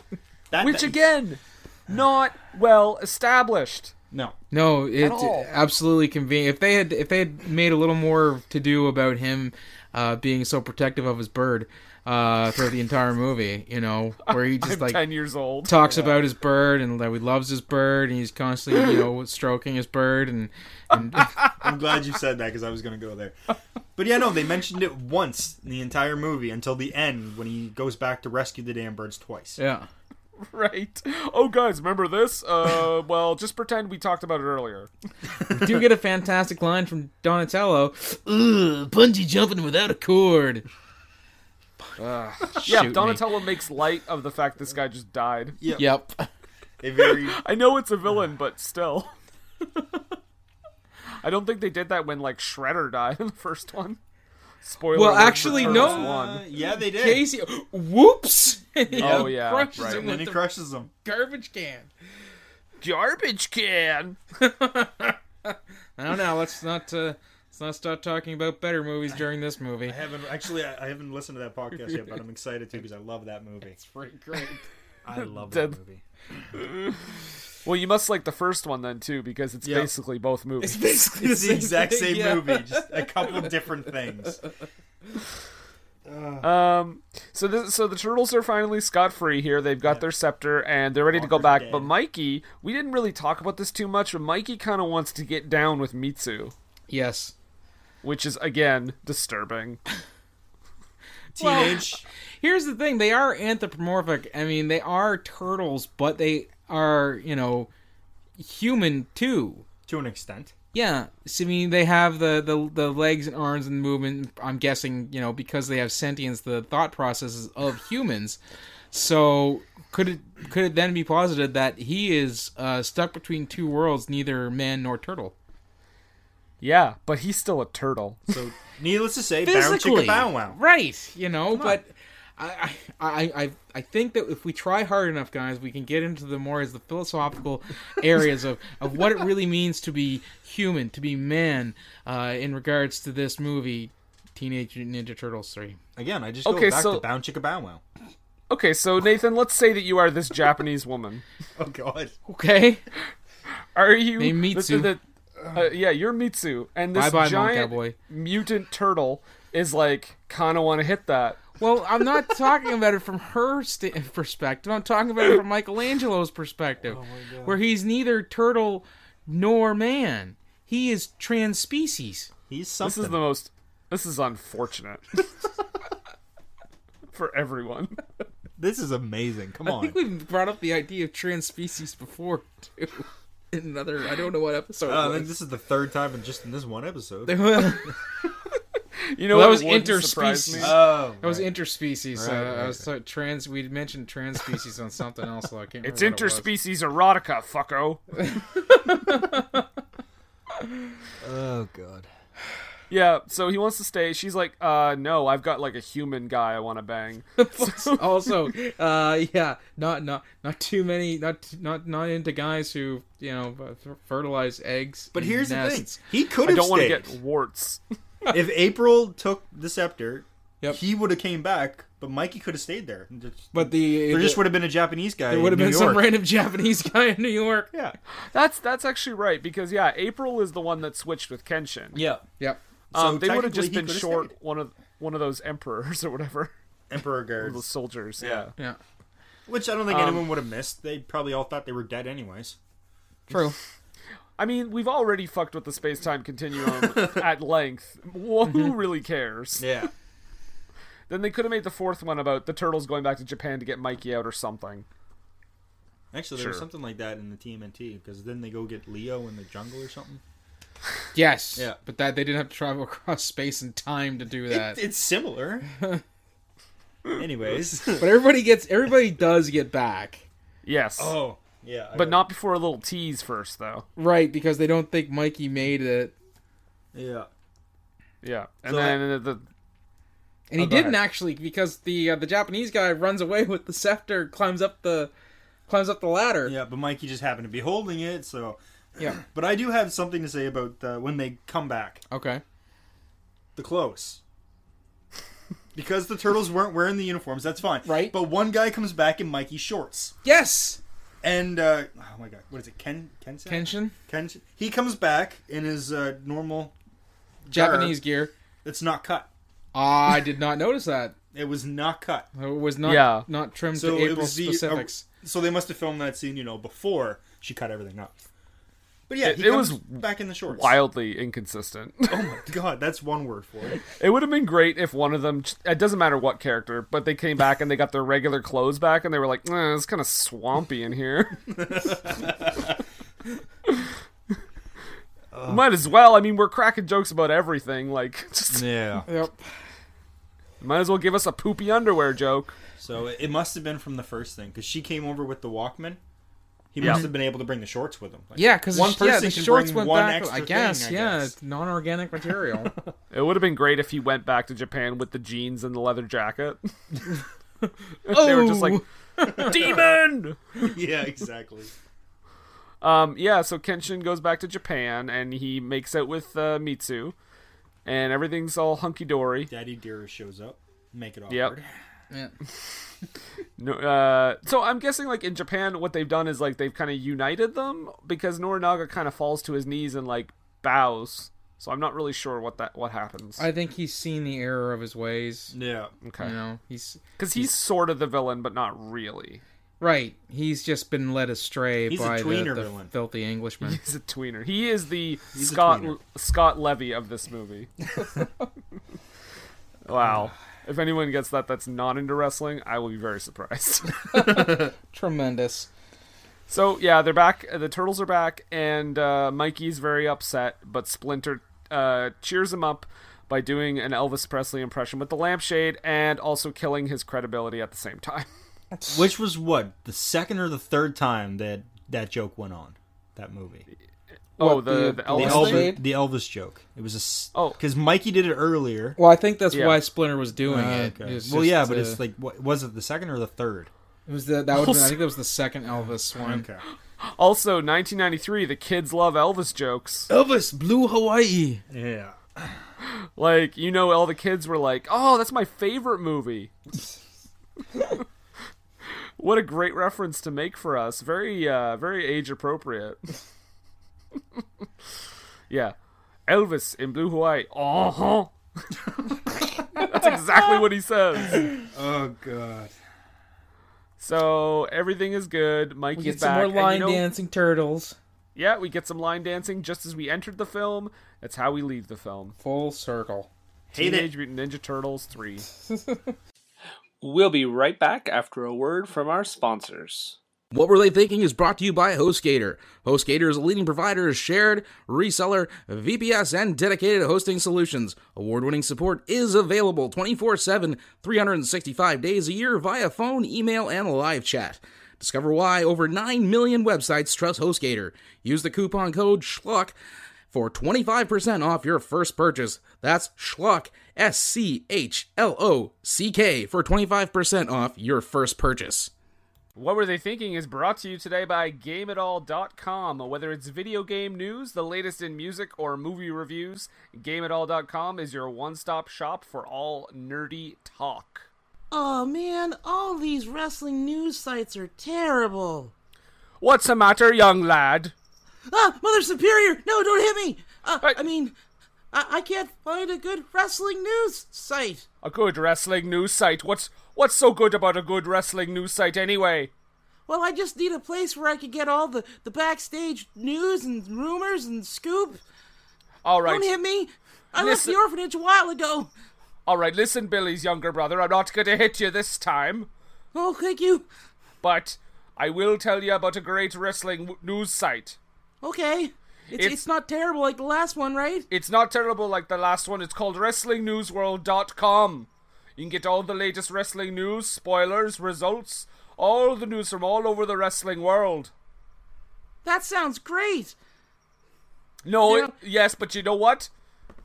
That, Which that- again, not well established. no. No, it's absolutely convenient. If they had if they had made a little more to do about him uh, being so protective of his bird uh, throughout the entire movie, you know, where he just I'm like ten years old. talks about his bird and that he loves his bird and he's constantly you know stroking his bird and and I'm glad you said that because I was gonna go there. But yeah, no, they mentioned it once in the entire movie until the end when he goes back to rescue the damn birds twice. yeah. Right. Oh, guys, remember this? Uh, well, just pretend we talked about it earlier. We do get a fantastic line from Donatello. Ugh, bungee jumping without a cord. Yeah, Shoot me. Donatello makes light of the fact this guy just died. Yep. A very I know it's a villain, but still. I don't think they did that when like Shredder died in the first one. Spoiler. Well, actually, no. One. Uh, yeah, they did. Casey, whoops! Oh, yeah, crushes right. him and then he crushes them. garbage can. Garbage can. I don't know. Let's not uh, let's not start talking about better movies during this movie. I haven't actually. I, I haven't listened to that podcast yet, but I'm excited to because I love that movie. It's Pretty great. I love that movie. Well, you must like the first one then too, because it's Yeah. basically both movies. It's basically It's the exact same yeah. movie, just a couple of different things. Um, so the so the turtles are finally scot free here. They've got their scepter and they're ready to go back. dead. But Mikey, we didn't really talk about this too much, but Mikey kind of wants to get down with Mitsu, Yes. Which is again disturbing. Teenage. Here's the thing: they are anthropomorphic. I mean, they are turtles, but they are, you know, human too. to an extent. Yeah, so, I mean they have the, the the legs and arms and movement. I'm guessing you know because they have sentience, the thought processes of humans. So could it could it then be posited that he is uh, stuck between two worlds, neither man nor turtle? Yeah, but he's still a turtle. So, needless to say, Bow Physically, Chicka Bow Wow. right? You know, but I, I I I I think that if we try hard enough, guys, we can get into the more as the philosophical areas of of what it really means to be human, to be man, uh, in regards to this movie, Teenage Ninja Turtles three. Again, I just Okay, go back so- to Bow Chicka Bow Wow. Okay, so Nathan, let's say that you are this Japanese woman. Oh God. Okay, Are you Named Mitsu. The, the, Uh, yeah, you're Mitsu, and this Bye-bye, giant mutant turtle is like kind of want to hit that. Well, I'm not talking about it from her st- perspective. I'm talking about it from Michelangelo's perspective, where he's neither turtle nor man. He is trans species. He's This is the most. This is unfortunate for everyone. This is amazing. Come on. I think we've brought up the idea of trans species before too. In another, I don't know what episode. Uh, I think this is the third time in just in this one episode. You know Well, that what was wouldn't surprise me? interspecies. Oh, was right. interspecies. Right, uh, right, I was talking trans. We mentioned trans species on something else. So I can't. It's remember what it interspecies erotica, fucko. oh god. Yeah, so he wants to stay. She's like, uh, no, I've got like a human guy I want to bang. also, uh, yeah, not not not too many, not not not into guys who you know fertilize eggs. But here's nests. the thing. He could I have don't want to get warts. if April took the scepter, Yep. he would have came back, but Mikey could have stayed there. Just- But the there just would have been a Japanese guy. there would have been New some random Japanese guy in New York. Yeah. That's that's actually right because yeah, April is the one that switched with Kenshin. Yeah. Yep. Um, So they would have just been short stayed. one of one of those emperors or whatever, Emperor One of guards. those soldiers. Yeah. Yeah. Which I don't think Um, anyone would have missed. They probably all thought they were dead anyways. True. I mean, we've already fucked with the space time continuum at length. Well, who really cares? Yeah. Then they could have made the fourth one about the turtles going back to Japan to get Mikey out or something. Actually, there was something like that in the TMNT because then they go get Leo in the jungle or something. Yes. Yeah. But that they didn't have to travel across space and time to do that. It, it's similar. Anyways. but everybody gets everybody does get back. Yes. oh. Yeah. I but got- not before a little tease first, though. Right, because they don't think Mikey made it. Yeah. Yeah. And So then the, the And he Oh, didn't ahead. actually because the uh, the Japanese guy runs away with the scepter, climbs up the climbs up the ladder. Yeah, but Mikey just happened to be holding it, so. Yeah. But I do have something to say about uh, when they come back. Okay. The clothes. Because the turtles weren't wearing the uniforms, that's fine. Right. But one guy comes back in Mikey's shorts. Yes. And, uh, oh my god, what is it? Ken? Ken? Kenshin, Ken? He comes back in his uh, normal. Japanese gear. It's not cut. I did not notice that. It was not cut. It was not Yeah. not trimmed So to it April was the. uh, specifics. so they must have filmed that scene, you know, before she cut everything up. But yeah, It- he it comes was back in the shorts. wildly inconsistent. Oh my god, that's one word for it. it would have been great if one of them, it doesn't matter what character, but they came back and they got their regular clothes back and they were like, eh, it's kind of swampy in here. Might as well. I mean, we're cracking jokes about everything. Like, just Yeah. Yep. might as well give us a poopy underwear joke. So it must have been from the first thing because she came over with the Walkman. He Yeah. must have been able to bring the shorts with him. Like, Yeah, because one yeah, person the can shorts bring went one back. extra I guess. thing, I yeah, guess. it's non-organic material. It would have been great if he went back to Japan with the jeans and the leather jacket. oh, they were just like, demon! yeah, exactly. Um, yeah, so Kenshin goes back to Japan and he makes out with uh, Mitsu, and everything's all hunky dory. Daddy Dearest shows up. Make it Yep. Awkward. Yeah. No, uh, so I'm guessing like in Japan, what they've done is like they've kind of united them because Norinaga kind of falls to his knees and like bows. So I'm not really sure what that what happens. I think he's seen the error of his ways. Yeah. okay, You know, he's because he's sort of the villain, but not really. right. He's just been led astray He's by the, tweener the villain. filthy Englishman. He's a tweener. He is the He's Scott. Scott Levy of this movie. wow. If anyone gets that, that's not into wrestling. I will be very surprised. Tremendous. So yeah, they're back. The turtles are back, and uh, Mikey's very upset. But Splinter uh, cheers him up by doing an Elvis Presley impression with the lampshade, and also killing his credibility at the same time. Which was what the second or the third time that that joke went on that movie. Oh, What, the, the- the, the The Elvis Elvis thing? Elvis, the Elvis joke. It was a s- Oh. because Mikey did it earlier. Well, I think that's Yeah. why Splinter was doing it. Okay. It was Well, yeah, but uh, it's like what was it the second or the third? it was the that would Also- I think that was the second Elvis one. Okay. Also, 1993. The kids love Elvis jokes. Elvis Blue Hawaii. Yeah. Like you know, all the kids were like, "Oh, that's my favorite movie." what a great reference to make for us. Very, uh, very age appropriate. Yeah. Elvis in Blue Hawaii. Uh huh. That's exactly what he says. Oh god. So everything is good. We Mikey's get some back. more and you line know- dancing turtles. Yeah, we get some line dancing just as we entered the film. That's how we leave the film. Full circle. Hate it. Teenage Mutant Ninja Turtles 3. We'll be right back after a word from our sponsors. What Were They Thinking is brought to you by HostGator. HostGator is a leading provider of shared, reseller, VPS, and dedicated hosting solutions. Award winning support is available 24 7, 365 days a year via phone, email, and live chat. Discover why over 9 million websites trust HostGator. Use the coupon code SCHLOCK for 25% off your first purchase. That's Schlock, S C H L O C K, for 25% off your first purchase. What Were They Thinking is brought to you today by GameItAll.com. Whether it's video game news, the latest in music, or movie reviews, GameItAll.com is your one stop shop for all nerdy talk. Oh man, all these wrestling news sites are terrible. What's the matter, young lad? Ah, Mother Superior! No, don't hit me! Uh, Hey. I mean, I-, I can't find a good wrestling news site. A good wrestling news site. What's what's so good about a good wrestling news site anyway? Well, I just need a place where I can get all the, the backstage news and rumors and scoop. All right. Don't hit me! I left the orphanage a while ago. All right, listen, Billy's younger brother. I'm not going to hit you this time, Oh, thank you. but I will tell you about a great wrestling w- news site. Okay. It's, It's- it's not terrible like the last one, right? It's not terrible like the last one. It's called WrestlingNewsWorld.com. You can get all the latest wrestling news, spoilers, results, all the news from all over the wrestling world. That sounds great. No, Yeah. it, yes, but you know what?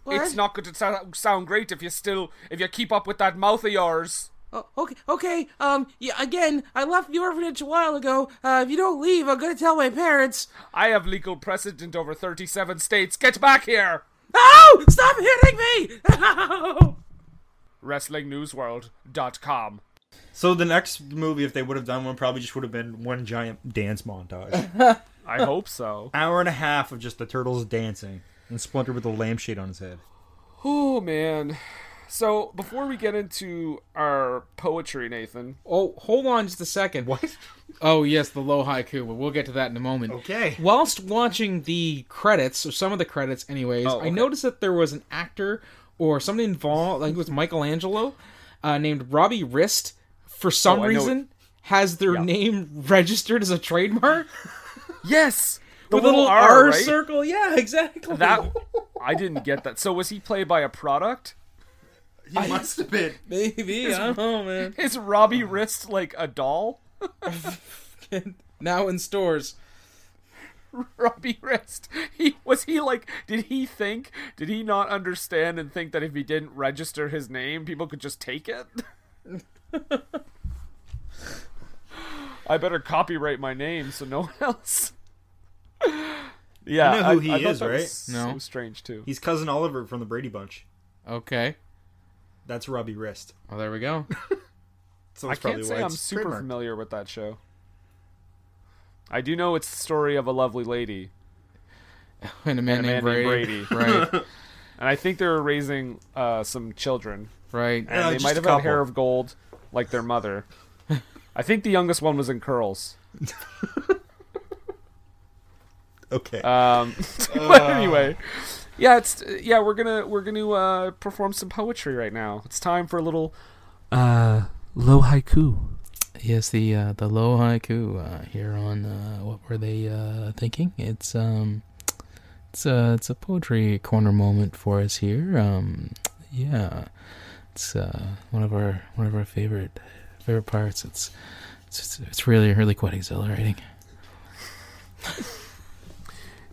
What? It's not going to so- sound great if you still if you keep up with that mouth of yours. Oh, okay, okay. Um, yeah. Again, I left the orphanage a while ago. Uh, if you don't leave, I'm gonna tell my parents. I have legal precedent over 37 states. Get back here! Oh! Stop hitting me! Ow! WrestlingNewsWorld.com. So the next movie, if they would have done one, probably just would have been one giant dance montage. I hope so. Hour and a half of just the turtles dancing and Splinter with a lampshade on his head. Oh man. So before we get into our poetry, Nathan, Oh, hold on just a second. What? Oh, yes, the low haiku, but we'll get to that in a moment. Okay. Whilst watching the credits, or some of the credits, anyways, Oh, I noticed that there was an actor or something involved, I think it was Michelangelo, uh, named Robbie Rist, for some Oh, I know reason, has their Yeah. name registered as a trademark. yes, the with a little R, R, right? circle. Yeah, exactly. That I didn't get that. So was he played by a product? He must have been. Maybe, I don't know, man. Is Robbie Rist like a doll? now in stores. Robbie Rist. He was he like did he think did he not understand and think that if he didn't register his name people could just take it? I better copyright my name so no one else. Yeah, You know who he thought is, that was right? So No. strange too. He's cousin Oliver from the Brady Bunch. Okay. That's Robbie Rist. Well, there we go. So I can't say why I'm super trademarked. familiar with that show. I do know it's the story of a lovely lady, And a man, and a man named Brady. named Brady. Right, and I think they were raising uh, some children, right. and Yeah, they just might a have had hair of gold, like their mother. I think the youngest one was in curls. Okay. Um, but anyway, yeah, it's yeah we're gonna we're gonna uh, perform some poetry right now. It's time for a little uh low haiku. Yes, the uh, the low haiku uh, here on uh, what were they uh, thinking? It's um, it's a it's a poetry corner moment for us here. Um, yeah, it's uh, one of our one of our favorite favorite parts. It's it's it's really really quite exhilarating.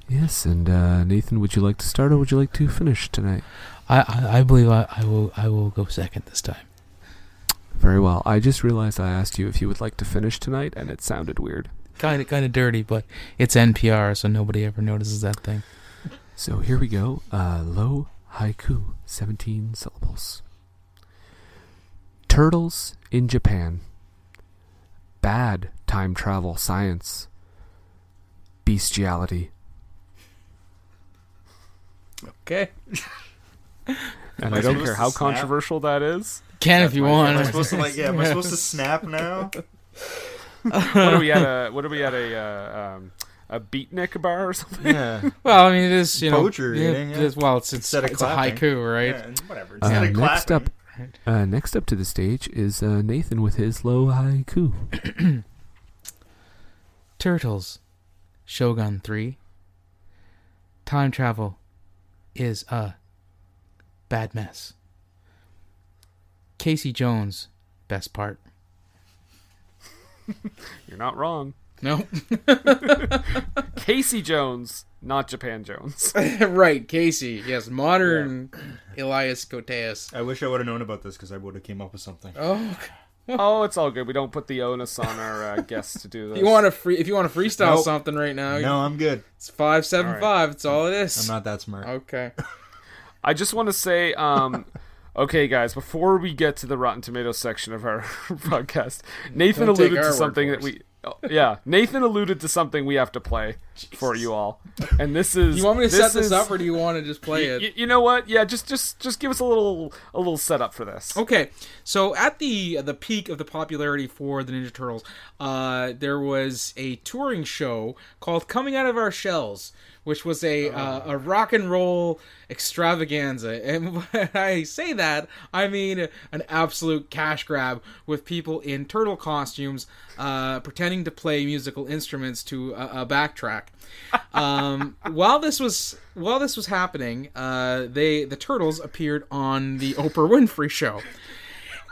Yes, and uh, Nathan, would you like to start or would you like to finish tonight? I I, I believe I, I will I will go second this time. Very well. I just realized I asked you if you would like to finish tonight, and it sounded weird. Kind of kind of dirty, but it's NPR, so nobody ever notices that thing. So here we go. Uh, low haiku, 17 syllables. Turtles in Japan. Bad time travel science. Bestiality. Okay. And I I don't care how snap? controversial that is. Can if you want. Am I supposed to like? Yeah, am I supposed to snap now? What are we at a? What are we at a? Uh, um, a beatnik bar or something? Yeah. Well, I mean, it is you know. Poetry yeah, reading, yeah. it is- well, it's it's, Instead it's a haiku, right? yeah whatever. Uh, of next clapping. up, uh, next up to the stage is uh, Nathan with his low haiku. Turtles, Shogun Three. Time travel is a bad mess. Casey Jones, best part. You're not wrong. No, Casey Jones, not Japan Jones. right, Casey. Yes, modern Elias Koteas. I wish I would have known about this because I would have came up with something. Oh, oh, it's all good. We don't put the onus on our uh, guests to do this. if you want to free? If you want to freestyle Nope. something right now, No, I'm good. it's five seven All right. five. It's all it is. I'm not that smart. Okay. I just want to say, um, okay, guys, before we get to the Rotten Tomatoes section of our podcast, Nathan Don't alluded to something that we. oh, yeah, Nathan alluded to something we have to play for you all, and this is. You want me to set this is- up, or do you want to just play it? Y- you know what? Yeah, just just just give us a little a little setup for this. Okay, so at the the peak of the popularity for the Ninja Turtles, uh, there was a touring show called "Coming Out of Our Shells," which was a uh, a rock and roll extravaganza. And when I say that, I mean an absolute cash grab with people in turtle costumes uh, pretending to play musical instruments to a, a backtrack. Um, while this was while this was happening, uh, they the turtles appeared on the Oprah Winfrey Show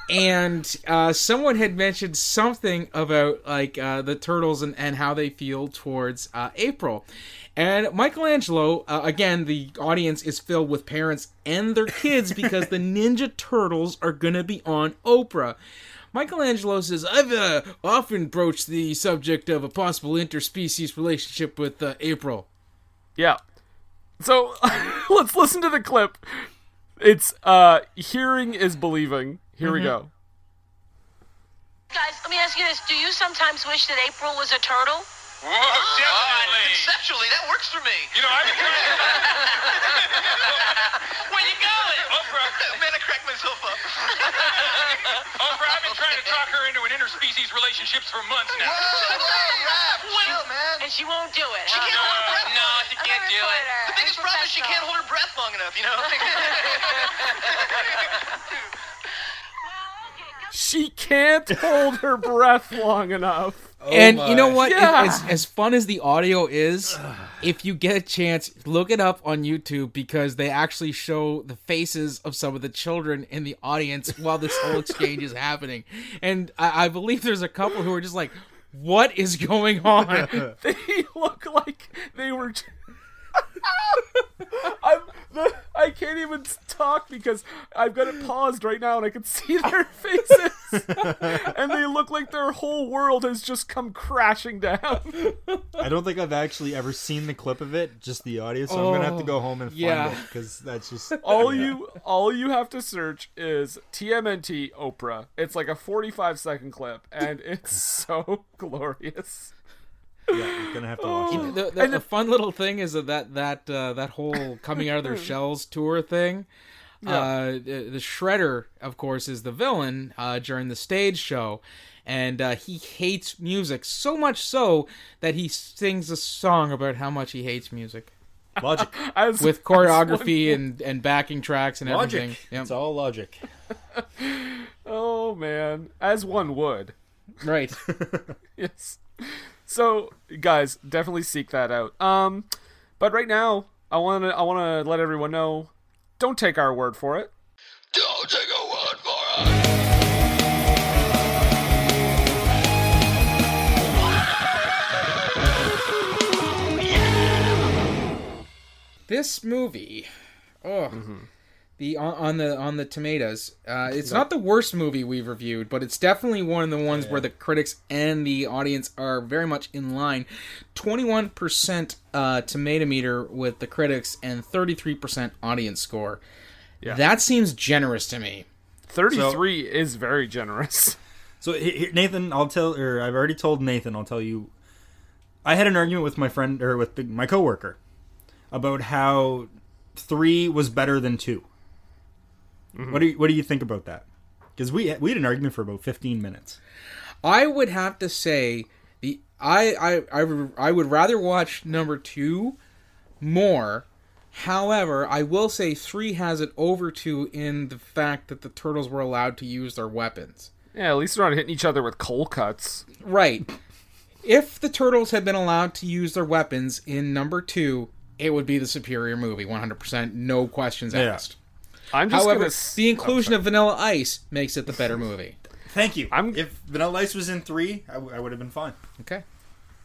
and uh, someone had mentioned something about like uh, the turtles and, and how they feel towards uh, April. And Michelangelo, uh, again, the audience is filled with parents and their kids because the Ninja Turtles are going to be on Oprah. Michelangelo says, I've uh, often broached the subject of a possible interspecies relationship with uh, April. Yeah. So let's listen to the clip. It's uh hearing is believing. Here we go. Guys, let me ask you this. Do you sometimes wish that April was a turtle? Whoa, definitely. Oh, conceptually, that works for me. You know, I've been trying Where you going? Oprah. Man, I cracked myself up. Oprah, I've been trying to talk her into an interspecies relationships for months now. Whoa, whoa, rap. Chill, man. And she won't do it. She huh? can't hold her breath. No, she can't do it. reporter. The biggest a problem is she can't hold her breath long enough, you know? She can't hold her breath long enough. Oh and you know what? Yeah. As, as fun as the audio is, if you get a chance, look it up on YouTube because they actually show the faces of some of the children in the audience while this whole exchange is happening. And I, I believe there's a couple who are just like, "What is going on?" They look like they were. J- I'm, the, I can't even talk because I've got it paused right now and I can see their faces. and they look like their whole world has just come crashing down. I don't think I've actually ever seen the clip of it, just the audio. So I'm gonna have to go home and find yeah. it because that's just All yeah. you all you have to search is TMNT Oprah. It's like a 45 second clip and it's so glorious. Yeah, you're gonna have to watch it. the, the, the fun little thing is that that that, uh, that whole coming out of their shells tour thing. Uh, the, the Shredder, of course, is the villain uh, during the stage show, and uh, he hates music so much so that he sings a song about how much he hates music Logic, As with choreography and, and backing tracks and everything. Yep. It's all logic. Oh man, as one would. Right. yes. So, guys, definitely seek that out. Um, but right now, I want to I want to let everyone know, don't take our word for it. Don't take a word for it. this movie oh the on, on the on the tomatoes uh, it's not the worst movie we've reviewed but it's definitely one of the ones where the critics and the audience are very much in line 21% uh, tomato meter with the critics and 33% audience score Yeah. that seems generous to me 33 is very generous. So he- he- Nathan, I'll tell, or I've already told Nathan. I'll tell you. I had an argument with my friend or with the, my coworker about how three was better than 2 What do you What do you think about that? Because we we had an argument for about fifteen minutes. I would have to say the I I I, would- I would rather watch number two more. However, I will say three has it over two in the fact that the turtles were allowed to use their weapons. Yeah, at least they're not hitting each other with coal cuts. Right. If the turtles had been allowed to use their weapons in number two, it would be the superior movie, one hundred percent, no questions Yeah. asked. I'm just However, gonna. s- the inclusion of Vanilla Ice makes it the better movie. Thank you. I'm- if Vanilla Ice was in three, I, w- I would have been fine. Okay.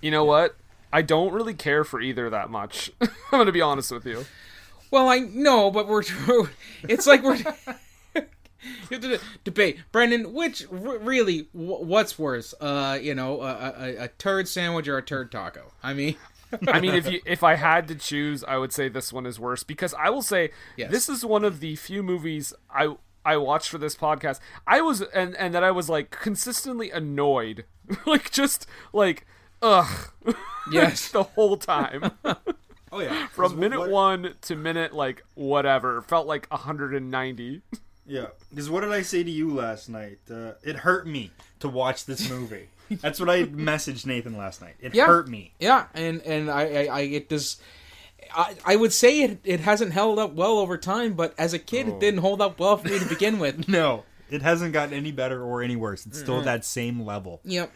You know what? I don't really care for either that much. I'm gonna be honest with you. Well, I know, but we're it's like we're you have to debate, Brendan. Which r- really, wh- what's worse? Uh, you know, a, a, a turd sandwich or a turd taco? I mean, I mean, if you if I had to choose, I would say this one is worse because I will say Yes. this is one of the few movies I I watched for this podcast. I was and and that I was like consistently annoyed, like just like ugh, Yes. the whole time Oh yeah, from minute one to minute like whatever felt like 190. Yeah, because what did I say to you last night? Uh, it hurt me to watch this movie. That's what I messaged Nathan last night. It Yeah. hurt me. yeah, and and I, I, I it does. I, I would say it, it hasn't held up well over time, but as a kid, it didn't hold up well for me to begin with. No, it hasn't gotten any better or any worse. It's still that same level. Yep.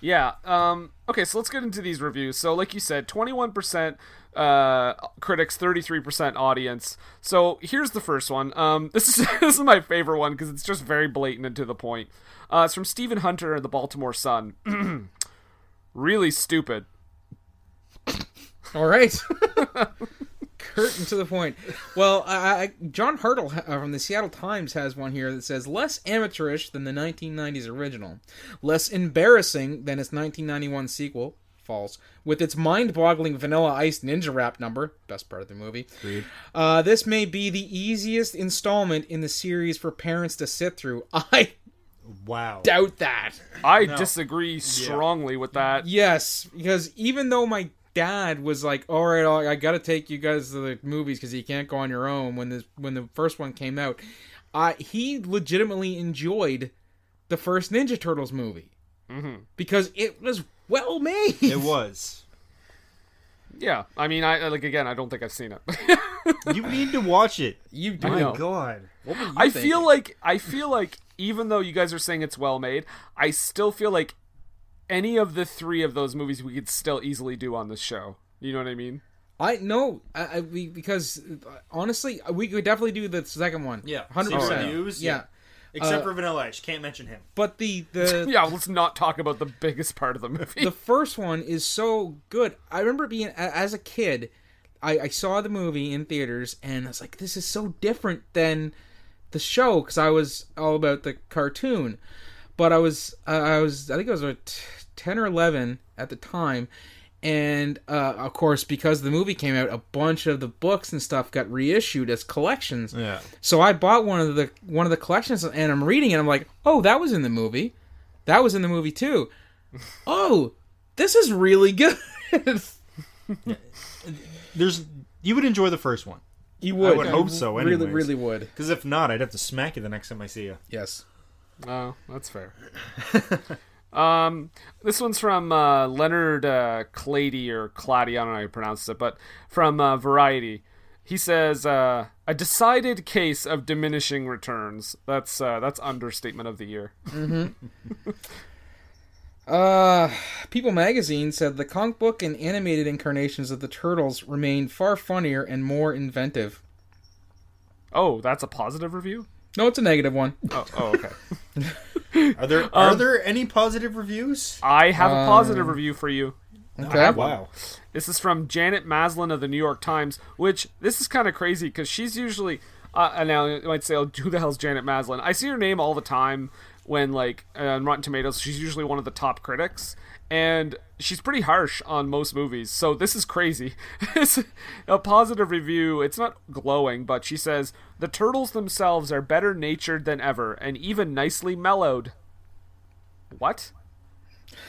Yeah. Um, okay, so let's get into these reviews. So, like you said, 21% uh, critics, 33% audience. So, here's the first one. Um, this is this is my favorite one because it's just very blatant and to the point. Uh, it's from Stephen Hunter of the Baltimore Sun. really stupid. All right. Curtain to the point. Well, I, I, John Hartl uh, from the Seattle Times has one here that says less amateurish than the 1990s original, less embarrassing than its 1991 sequel. False. With its mind-boggling Vanilla Ice Ninja Rap number, best part of the movie. Uh, this may be the easiest installment in the series for parents to sit through. I Wow. doubt that. I disagree strongly with that. Yes, because even though my dad was like, "All right, I got to take you guys to the movies because you can't go on your own," when the when the first one came out, uh, he legitimately enjoyed the first Ninja Turtles movie because it was well made. It was. Yeah. I mean, I like again, I don't think I've seen it. You need to watch it. You do My know. God. What were you I thinking? feel like I feel like even though you guys are saying it's well made, I still feel like any of the three of those movies we could still easily do on this show. You know what I mean? I no, I, I we, because uh, honestly, we could definitely do the second one. Yeah, hundred percent. reviews, Yeah. yeah. Except Uh, for Vanilla Ice. Can't mention him. but the the Yeah, let's not talk about the biggest part of the movie. the first one is so good. I remember being as a kid, I, I saw the movie in theaters and I was like, this is so different than the show because I was all about the cartoon. But I was uh, I was I think I was about t- ten or eleven at the time. And uh, of course, because the movie came out, a bunch of the books and stuff got reissued as collections. Yeah. So I bought one of the one of the collections, and I'm reading it. I'm like, oh, that was in the movie. That was in the movie too. oh, this is really good. There's. You would enjoy the first one. you would. I would hope so, Really, anyways. really would. Because if not, I'd have to smack you the next time I see you. Yes. Oh, that's fair. um, this one's from uh, Leonard uh, Klady or Klady. I don't know how you pronounce it, but from uh, Variety. He says uh, a decided case of diminishing returns. That's uh, that's understatement of the year. Mm-hmm. Uh, People Magazine said the comic book and animated incarnations of the turtles remain far funnier and more inventive. Oh, that's a positive review. No, it's a negative one. Oh, oh okay. Are there are there any positive reviews? I have a positive review for you. Okay. Wow. This is from Janet Maslin of the New York Times, which this is kind of crazy because she's usually. Uh, and now you might say, oh, who the hell's Janet Maslin? I see her name all the time when, like, uh, on Rotten Tomatoes, she's usually one of the top critics. And she's pretty harsh on most movies. So this is crazy. it's a positive review. It's not glowing, but she says, The turtles themselves are better natured than ever and even nicely mellowed. What?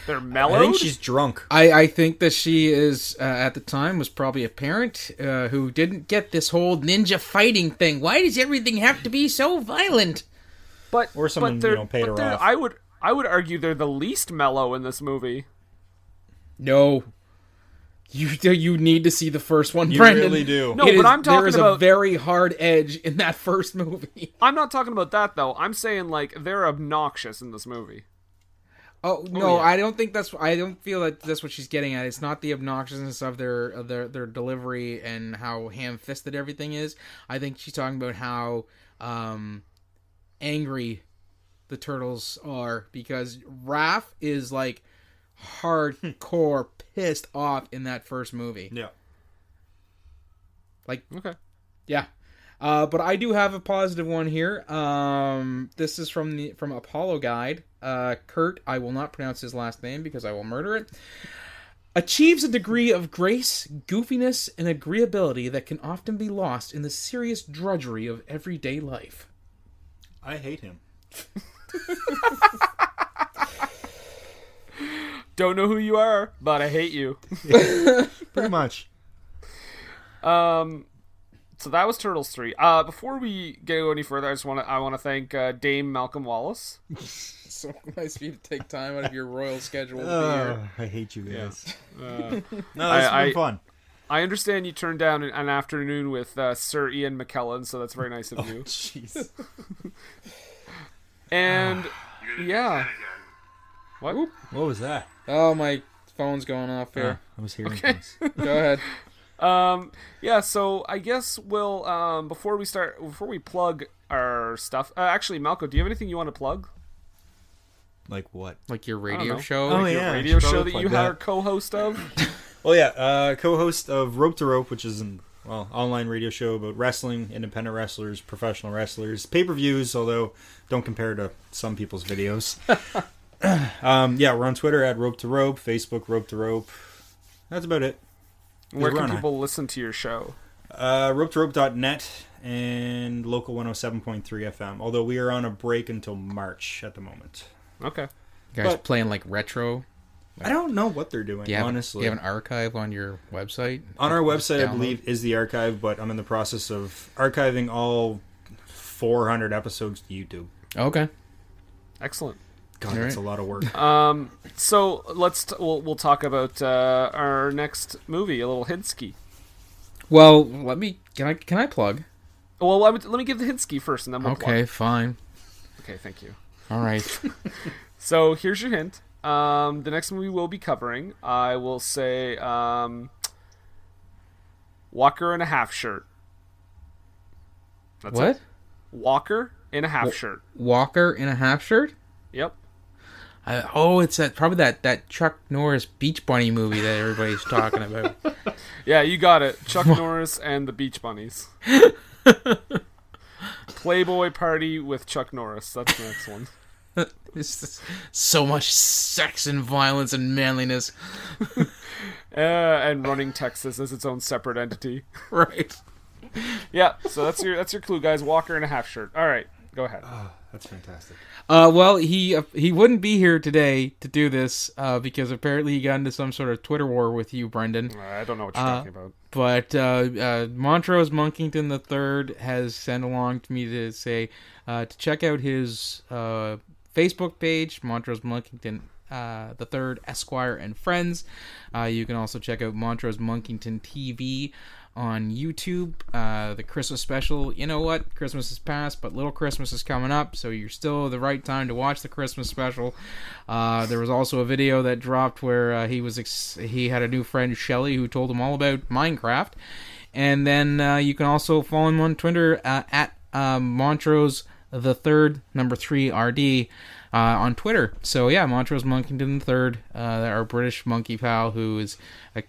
They're mellowed. I think she's drunk. I, I think that she is uh, at the time was probably a parent uh, who didn't get this whole ninja fighting thing. Why does everything have to be so violent? but Or someone, but they're- you know, paid but her off. I would I would argue they're the least mellow in this movie. No, you you need to see the first one, You Brendan. really do. No, It but is- I'm talking there is about- a very hard edge in that first movie. I'm not talking about that though. I'm saying like they're obnoxious in this movie. Oh no, yeah. I don't think that's. I don't feel that that's what she's getting at. It's not the obnoxiousness of their of their their delivery and how ham fisted everything is. I think she's talking about how um angry the turtles are because Raph is like hardcore pissed off in that first movie. Yeah. Like Okay. yeah. Uh, but I do have a positive one here. Um, this is from the from Apollo Guide. Uh, Kurt, I will not pronounce his last name because I will murder it. Achieves a degree of grace, goofiness, and agreeability that can often be lost in the serious drudgery of everyday life. I hate him. Don't know who you are, but I hate you. Pretty much. Um, so that was Turtles three. Uh, before we go any further, I just want to I want to thank uh, Dame Malcolm Wallace. So nice of you to take time out of your royal schedule to be Oh, here. I hate you guys. Uh, No, that's I- been I- fun. I understand you turned down an, an afternoon with uh, Sir Ian McKellen, so that's very nice of you. Jeez. And yeah, what? What was that? Oh, my phone's going off here. I was hearing Okay. things. Go ahead. Um, yeah. So I guess we'll um before we start before we plug our stuff. Uh, actually, Malco, do you have anything you want to plug? Like what? Like your radio show. Oh, Your yeah, I radio show that you plug are co-host of. Well, yeah, uh, co-host of Rope to Rope, which is an well online radio show about wrestling, independent wrestlers, professional wrestlers, pay-per-views. Although don't compare to some people's videos. um, yeah, we're on Twitter at Rope to Rope, Facebook Rope to Rope. That's about it. Where We're can on people listen to your show? Uh, rope to rope.net and local 107.3 FM. Although we are on a break until March at the moment. Okay. You guys But- playing like retro. I don't know what they're doing, Do you have, honestly. do you have an archive on your website? On our website, I believe, is the archive, but I'm in the process of archiving all 400 episodes to YouTube. Okay. Excellent. God, that's a lot of work. Um, so let's t- we'll we'll talk about uh, our next movie, a little Hinsky. Well, let me. Can I? Can I plug? Well, let me, let me give the Hinsky first, and then we'll Okay, plug. fine. Okay, thank you. All right. So here's your hint. Um, the next movie we'll be covering, I will say, um, Walker in a half shirt. That's what? it. Walker in a half shirt. Walker in a half shirt? Yep. Uh, oh, it's that probably that that Chuck Norris Beach Bunny movie that everybody's talking about. Yeah, you got it. Chuck Norris and the Beach Bunnies. Playboy party with Chuck Norris. That's the next one. It's so much sex and violence and manliness. Uh, and running Texas as its own separate entity. Right. Yeah, so that's your that's your clue, guys. Walker in a half shirt. All right, go ahead. That's fantastic. Uh, well, he uh, he wouldn't be here today to do this uh, because apparently he got into some sort of Twitter war with you, Brendan. I don't know what you're Uh, talking about. But uh, uh, Montrose Monkington III has sent along to me to say uh, to check out his uh, Facebook page, Montrose Monkington uh, the Third Esquire and Friends. Uh, you can also check out Montrose Monkington TV on YouTube. Uh, the Christmas special. You know what? Christmas is past, but Little Christmas is coming up, so you're still the right time to watch the Christmas special. Uh, there was also a video that dropped where uh, he was ex- he had a new friend Shelly who told him all about Minecraft. And then uh, you can also follow him on Twitter uh, at uh, Montrose the Third Number Three RD on Twitter. So yeah, Montrose Monkington the Third, our British monkey pal who is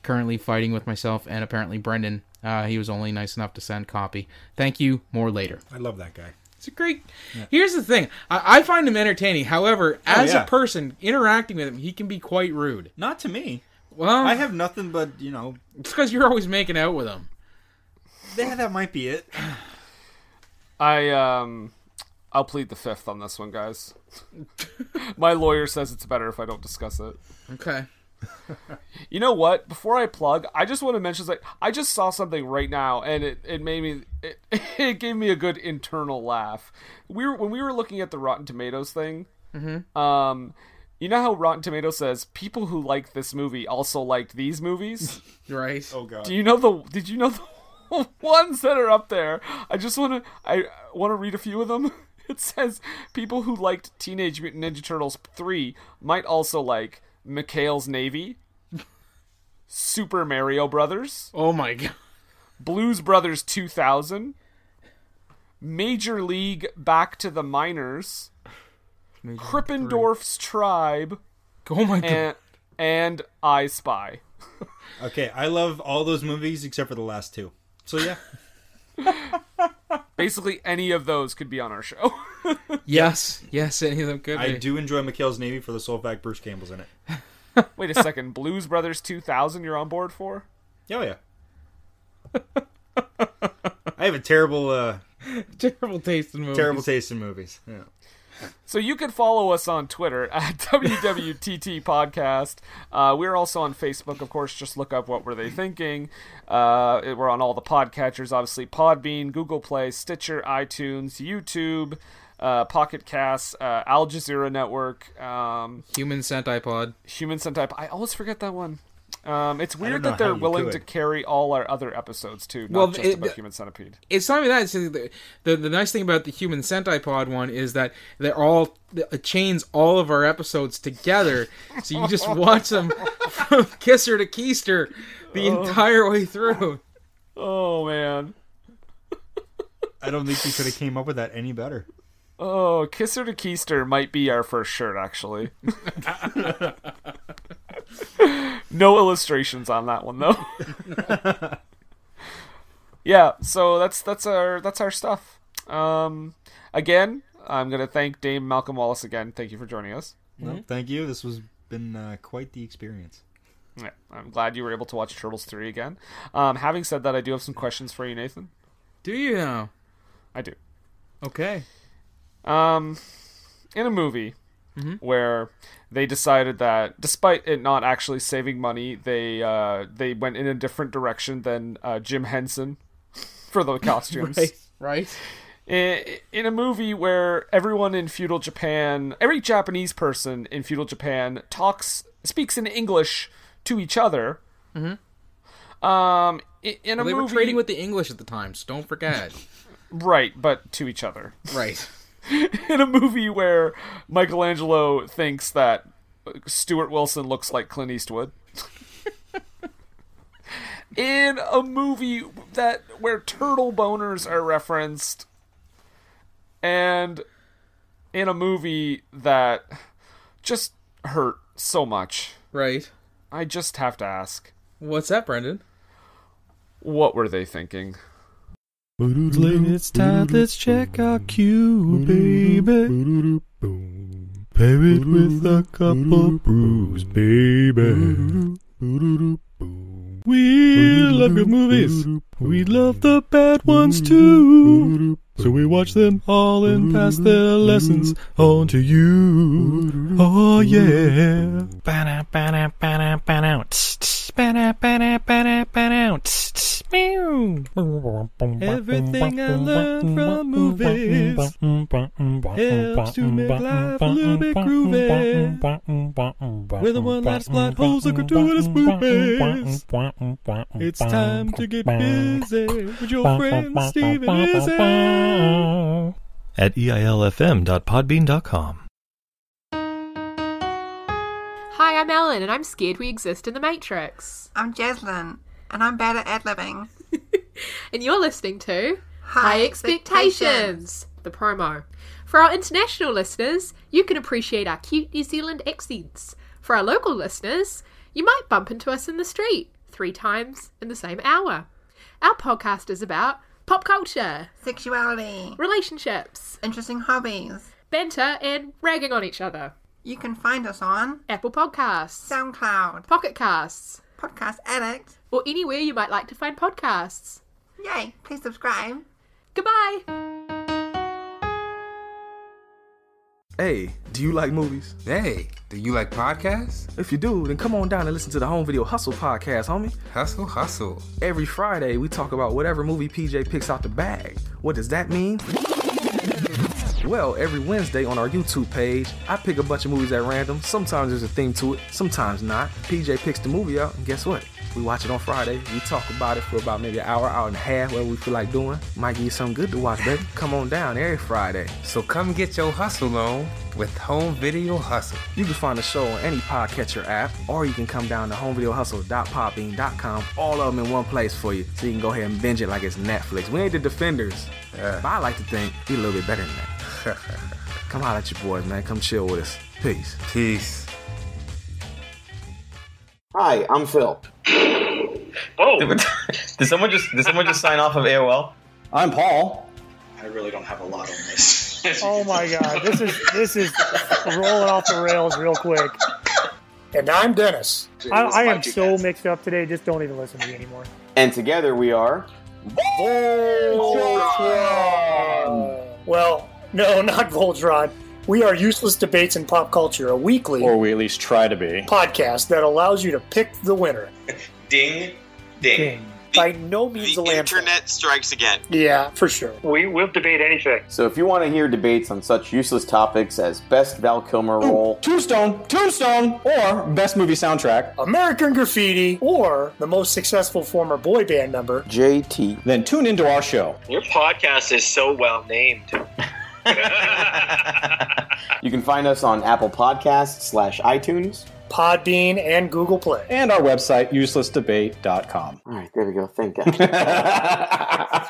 currently fighting with myself and apparently Brendan. Uh, he was only nice enough to send copy. Thank you. More later. I love that guy. It's a great. Here's the thing. I, I find him entertaining. However, as yeah. a person interacting with him, he can be quite rude. Not to me. Well, I have nothing but, you know, it's because you're always making out with him. yeah, that might be it. I um I'll plead the fifth on this one, guys. My lawyer says it's better if I don't discuss it. Okay. You know what? Before I plug, I just want to mention like I just saw something right now, and it, it made me it, it gave me a good internal laugh. We were when we were looking at the Rotten Tomatoes thing. Mm-hmm. Um, you know how Rotten Tomatoes says people who liked this movie also liked these movies. Right. Oh god. Do you know the? Did you know the ones that are up there? I just want to. I want to read a few of them. It says people who liked Teenage Mutant Ninja Turtles three might also like McHale's Navy, Super Mario Brothers, Oh my god. Blues Brothers two thousand, Major League Back to the Minors, Krippendorf's Tribe, Oh my god. and and I Spy. Okay, I love all those movies except for the last two. So yeah, Basically, any of those could be on our show. Yes. Yes. Any of them could I be. do enjoy McHale's Navy for the sole fact Bruce Campbell's in it. Wait a second, Blues Brothers 2000 you're on board for? Oh yeah. I have a terrible, uh, Terrible taste in movies. terrible taste in movies. Yeah. So you can follow us on Twitter at WWTT Podcast. Uh, we're also on Facebook, of course. Just look up what were they thinking. Uh, we're on all the podcatchers, obviously Podbean, Google Play, Stitcher, iTunes, YouTube, uh, Pocket Casts, uh, Al Jazeera Network, um, Human Centipede. Human Sentai. I always forget that one. Um, it's weird that they're willing could. to carry all our other episodes too, not Well, just it- about Human Centipede. It's not even that. It's the, the the nice thing about the Human Centipede one is that they're all it chains all of our episodes together, so you just watch them from Kisser to Keister the entire way through. Oh man. I don't think you could have came up with that any better. Oh, Kisser to Keister might be our first shirt, actually. no illustrations on that one though. yeah, so that's that's our that's our stuff. Um, again, I'm gonna thank Dame Malcolm Wallace again. Thank you for joining us. Well, thank you. This was been uh, quite the experience. Yeah, I'm glad you were able to watch Turtles three again. Um, having said that, I do have some questions for you, Nathan. Do you now? I do. Okay. Um, in a movie where they decided that despite it not actually saving money, they uh, they went in a different direction than uh, Jim Henson for the costumes. Right. Right. In, in a movie where everyone in feudal Japan, every Japanese person in feudal Japan talks speaks in English to each other. Mm-hmm. Um, in a Well, they movie, were trading with the English at the time, so don't forget. right, but to each other. right. in a movie where Michelangelo thinks that Stuart Wilson looks like Clint Eastwood. in a movie that where turtle boners are referenced and in a movie that just hurt so much. Right. I just have to ask, What's that, Brendan? what were they thinking? Late, it's time, let's check our cue, baby. Pair it with a couple brews, baby. We love good movies. We love the bad ones too. So we watch them all and pass their lessons on to you. Oh yeah. Everything I learned from movies helps to make life a little bit groovy. With a one-liner plot holes and gratuitous movies. It's time to get busy with your friend Steve and Izzy. At eilfm.podbean.com. Hi, I'm Ellen, and I'm scared we exist in the Matrix. I'm Jaslyn, and I'm bad at ad libbing. And you're listening to High Expectations, the promo. For our international listeners, you can appreciate our cute New Zealand accents. For our local listeners, you might bump into us in the street three times in the same hour. Our podcast is about pop culture, Sexuality, relationships, interesting hobbies. banter, and ragging on each other. You can find us on Apple Podcasts, SoundCloud, Pocket Casts, Podcast Addict. or anywhere you might like to find podcasts. Yay! Please subscribe. Goodbye! Hey, do you like movies? Hey, do you like podcasts? If you do, then come on down and listen to the Home Video Hustle podcast, homie. Hustle, hustle. Every Friday, we talk about whatever movie PJ picks out the bag. What does that mean? Well, every Wednesday on our YouTube page, I pick a bunch of movies at random. Sometimes there's a theme to it, sometimes not. PJ picks the movie out, and guess what? We watch it on Friday. We talk about it for about maybe an hour, hour and a half, whatever we feel like doing. Might give you something good to watch, baby. Come on down every Friday. So come get your hustle on with Home Video Hustle. You can find the show on any podcatcher app, or you can come down to homevideohustle.podbean.com. All of them in one place for you, so you can go ahead and binge it like it's Netflix. We ain't the defenders, uh. but I like to think we a little bit better than that. Come holler at your boys, man. Come chill with us. Peace. Peace. Hi, I'm Phil. Oh, did someone just did someone just sign off of AOL? I'm Paul. I really don't have a lot on this. Oh my god, this is this is rolling off the rails real quick. And I'm Dennis. I, I am so mixed up today. Just don't even listen to me anymore. And together we are. Voltron. Well, no, not Voltron. We are Useless Debates in Pop Culture, a weekly Or we at least try to be. podcast that allows you to pick the winner. Ding, ding. Ding. By no means a The lamp. internet strikes again. Yeah, for sure. We will debate anything. So if you want to hear debates on such useless topics as best Val Kilmer role, Tombstone, Tombstone, or best movie soundtrack, American Graffiti, or the most successful former boy band member, JT, then tune into our show. Your podcast is so well named. you can find us on Apple Podcasts slash iTunes. Podbean, and Google Play. And our website, uselessdebate.com. All right, there we go. Thank God.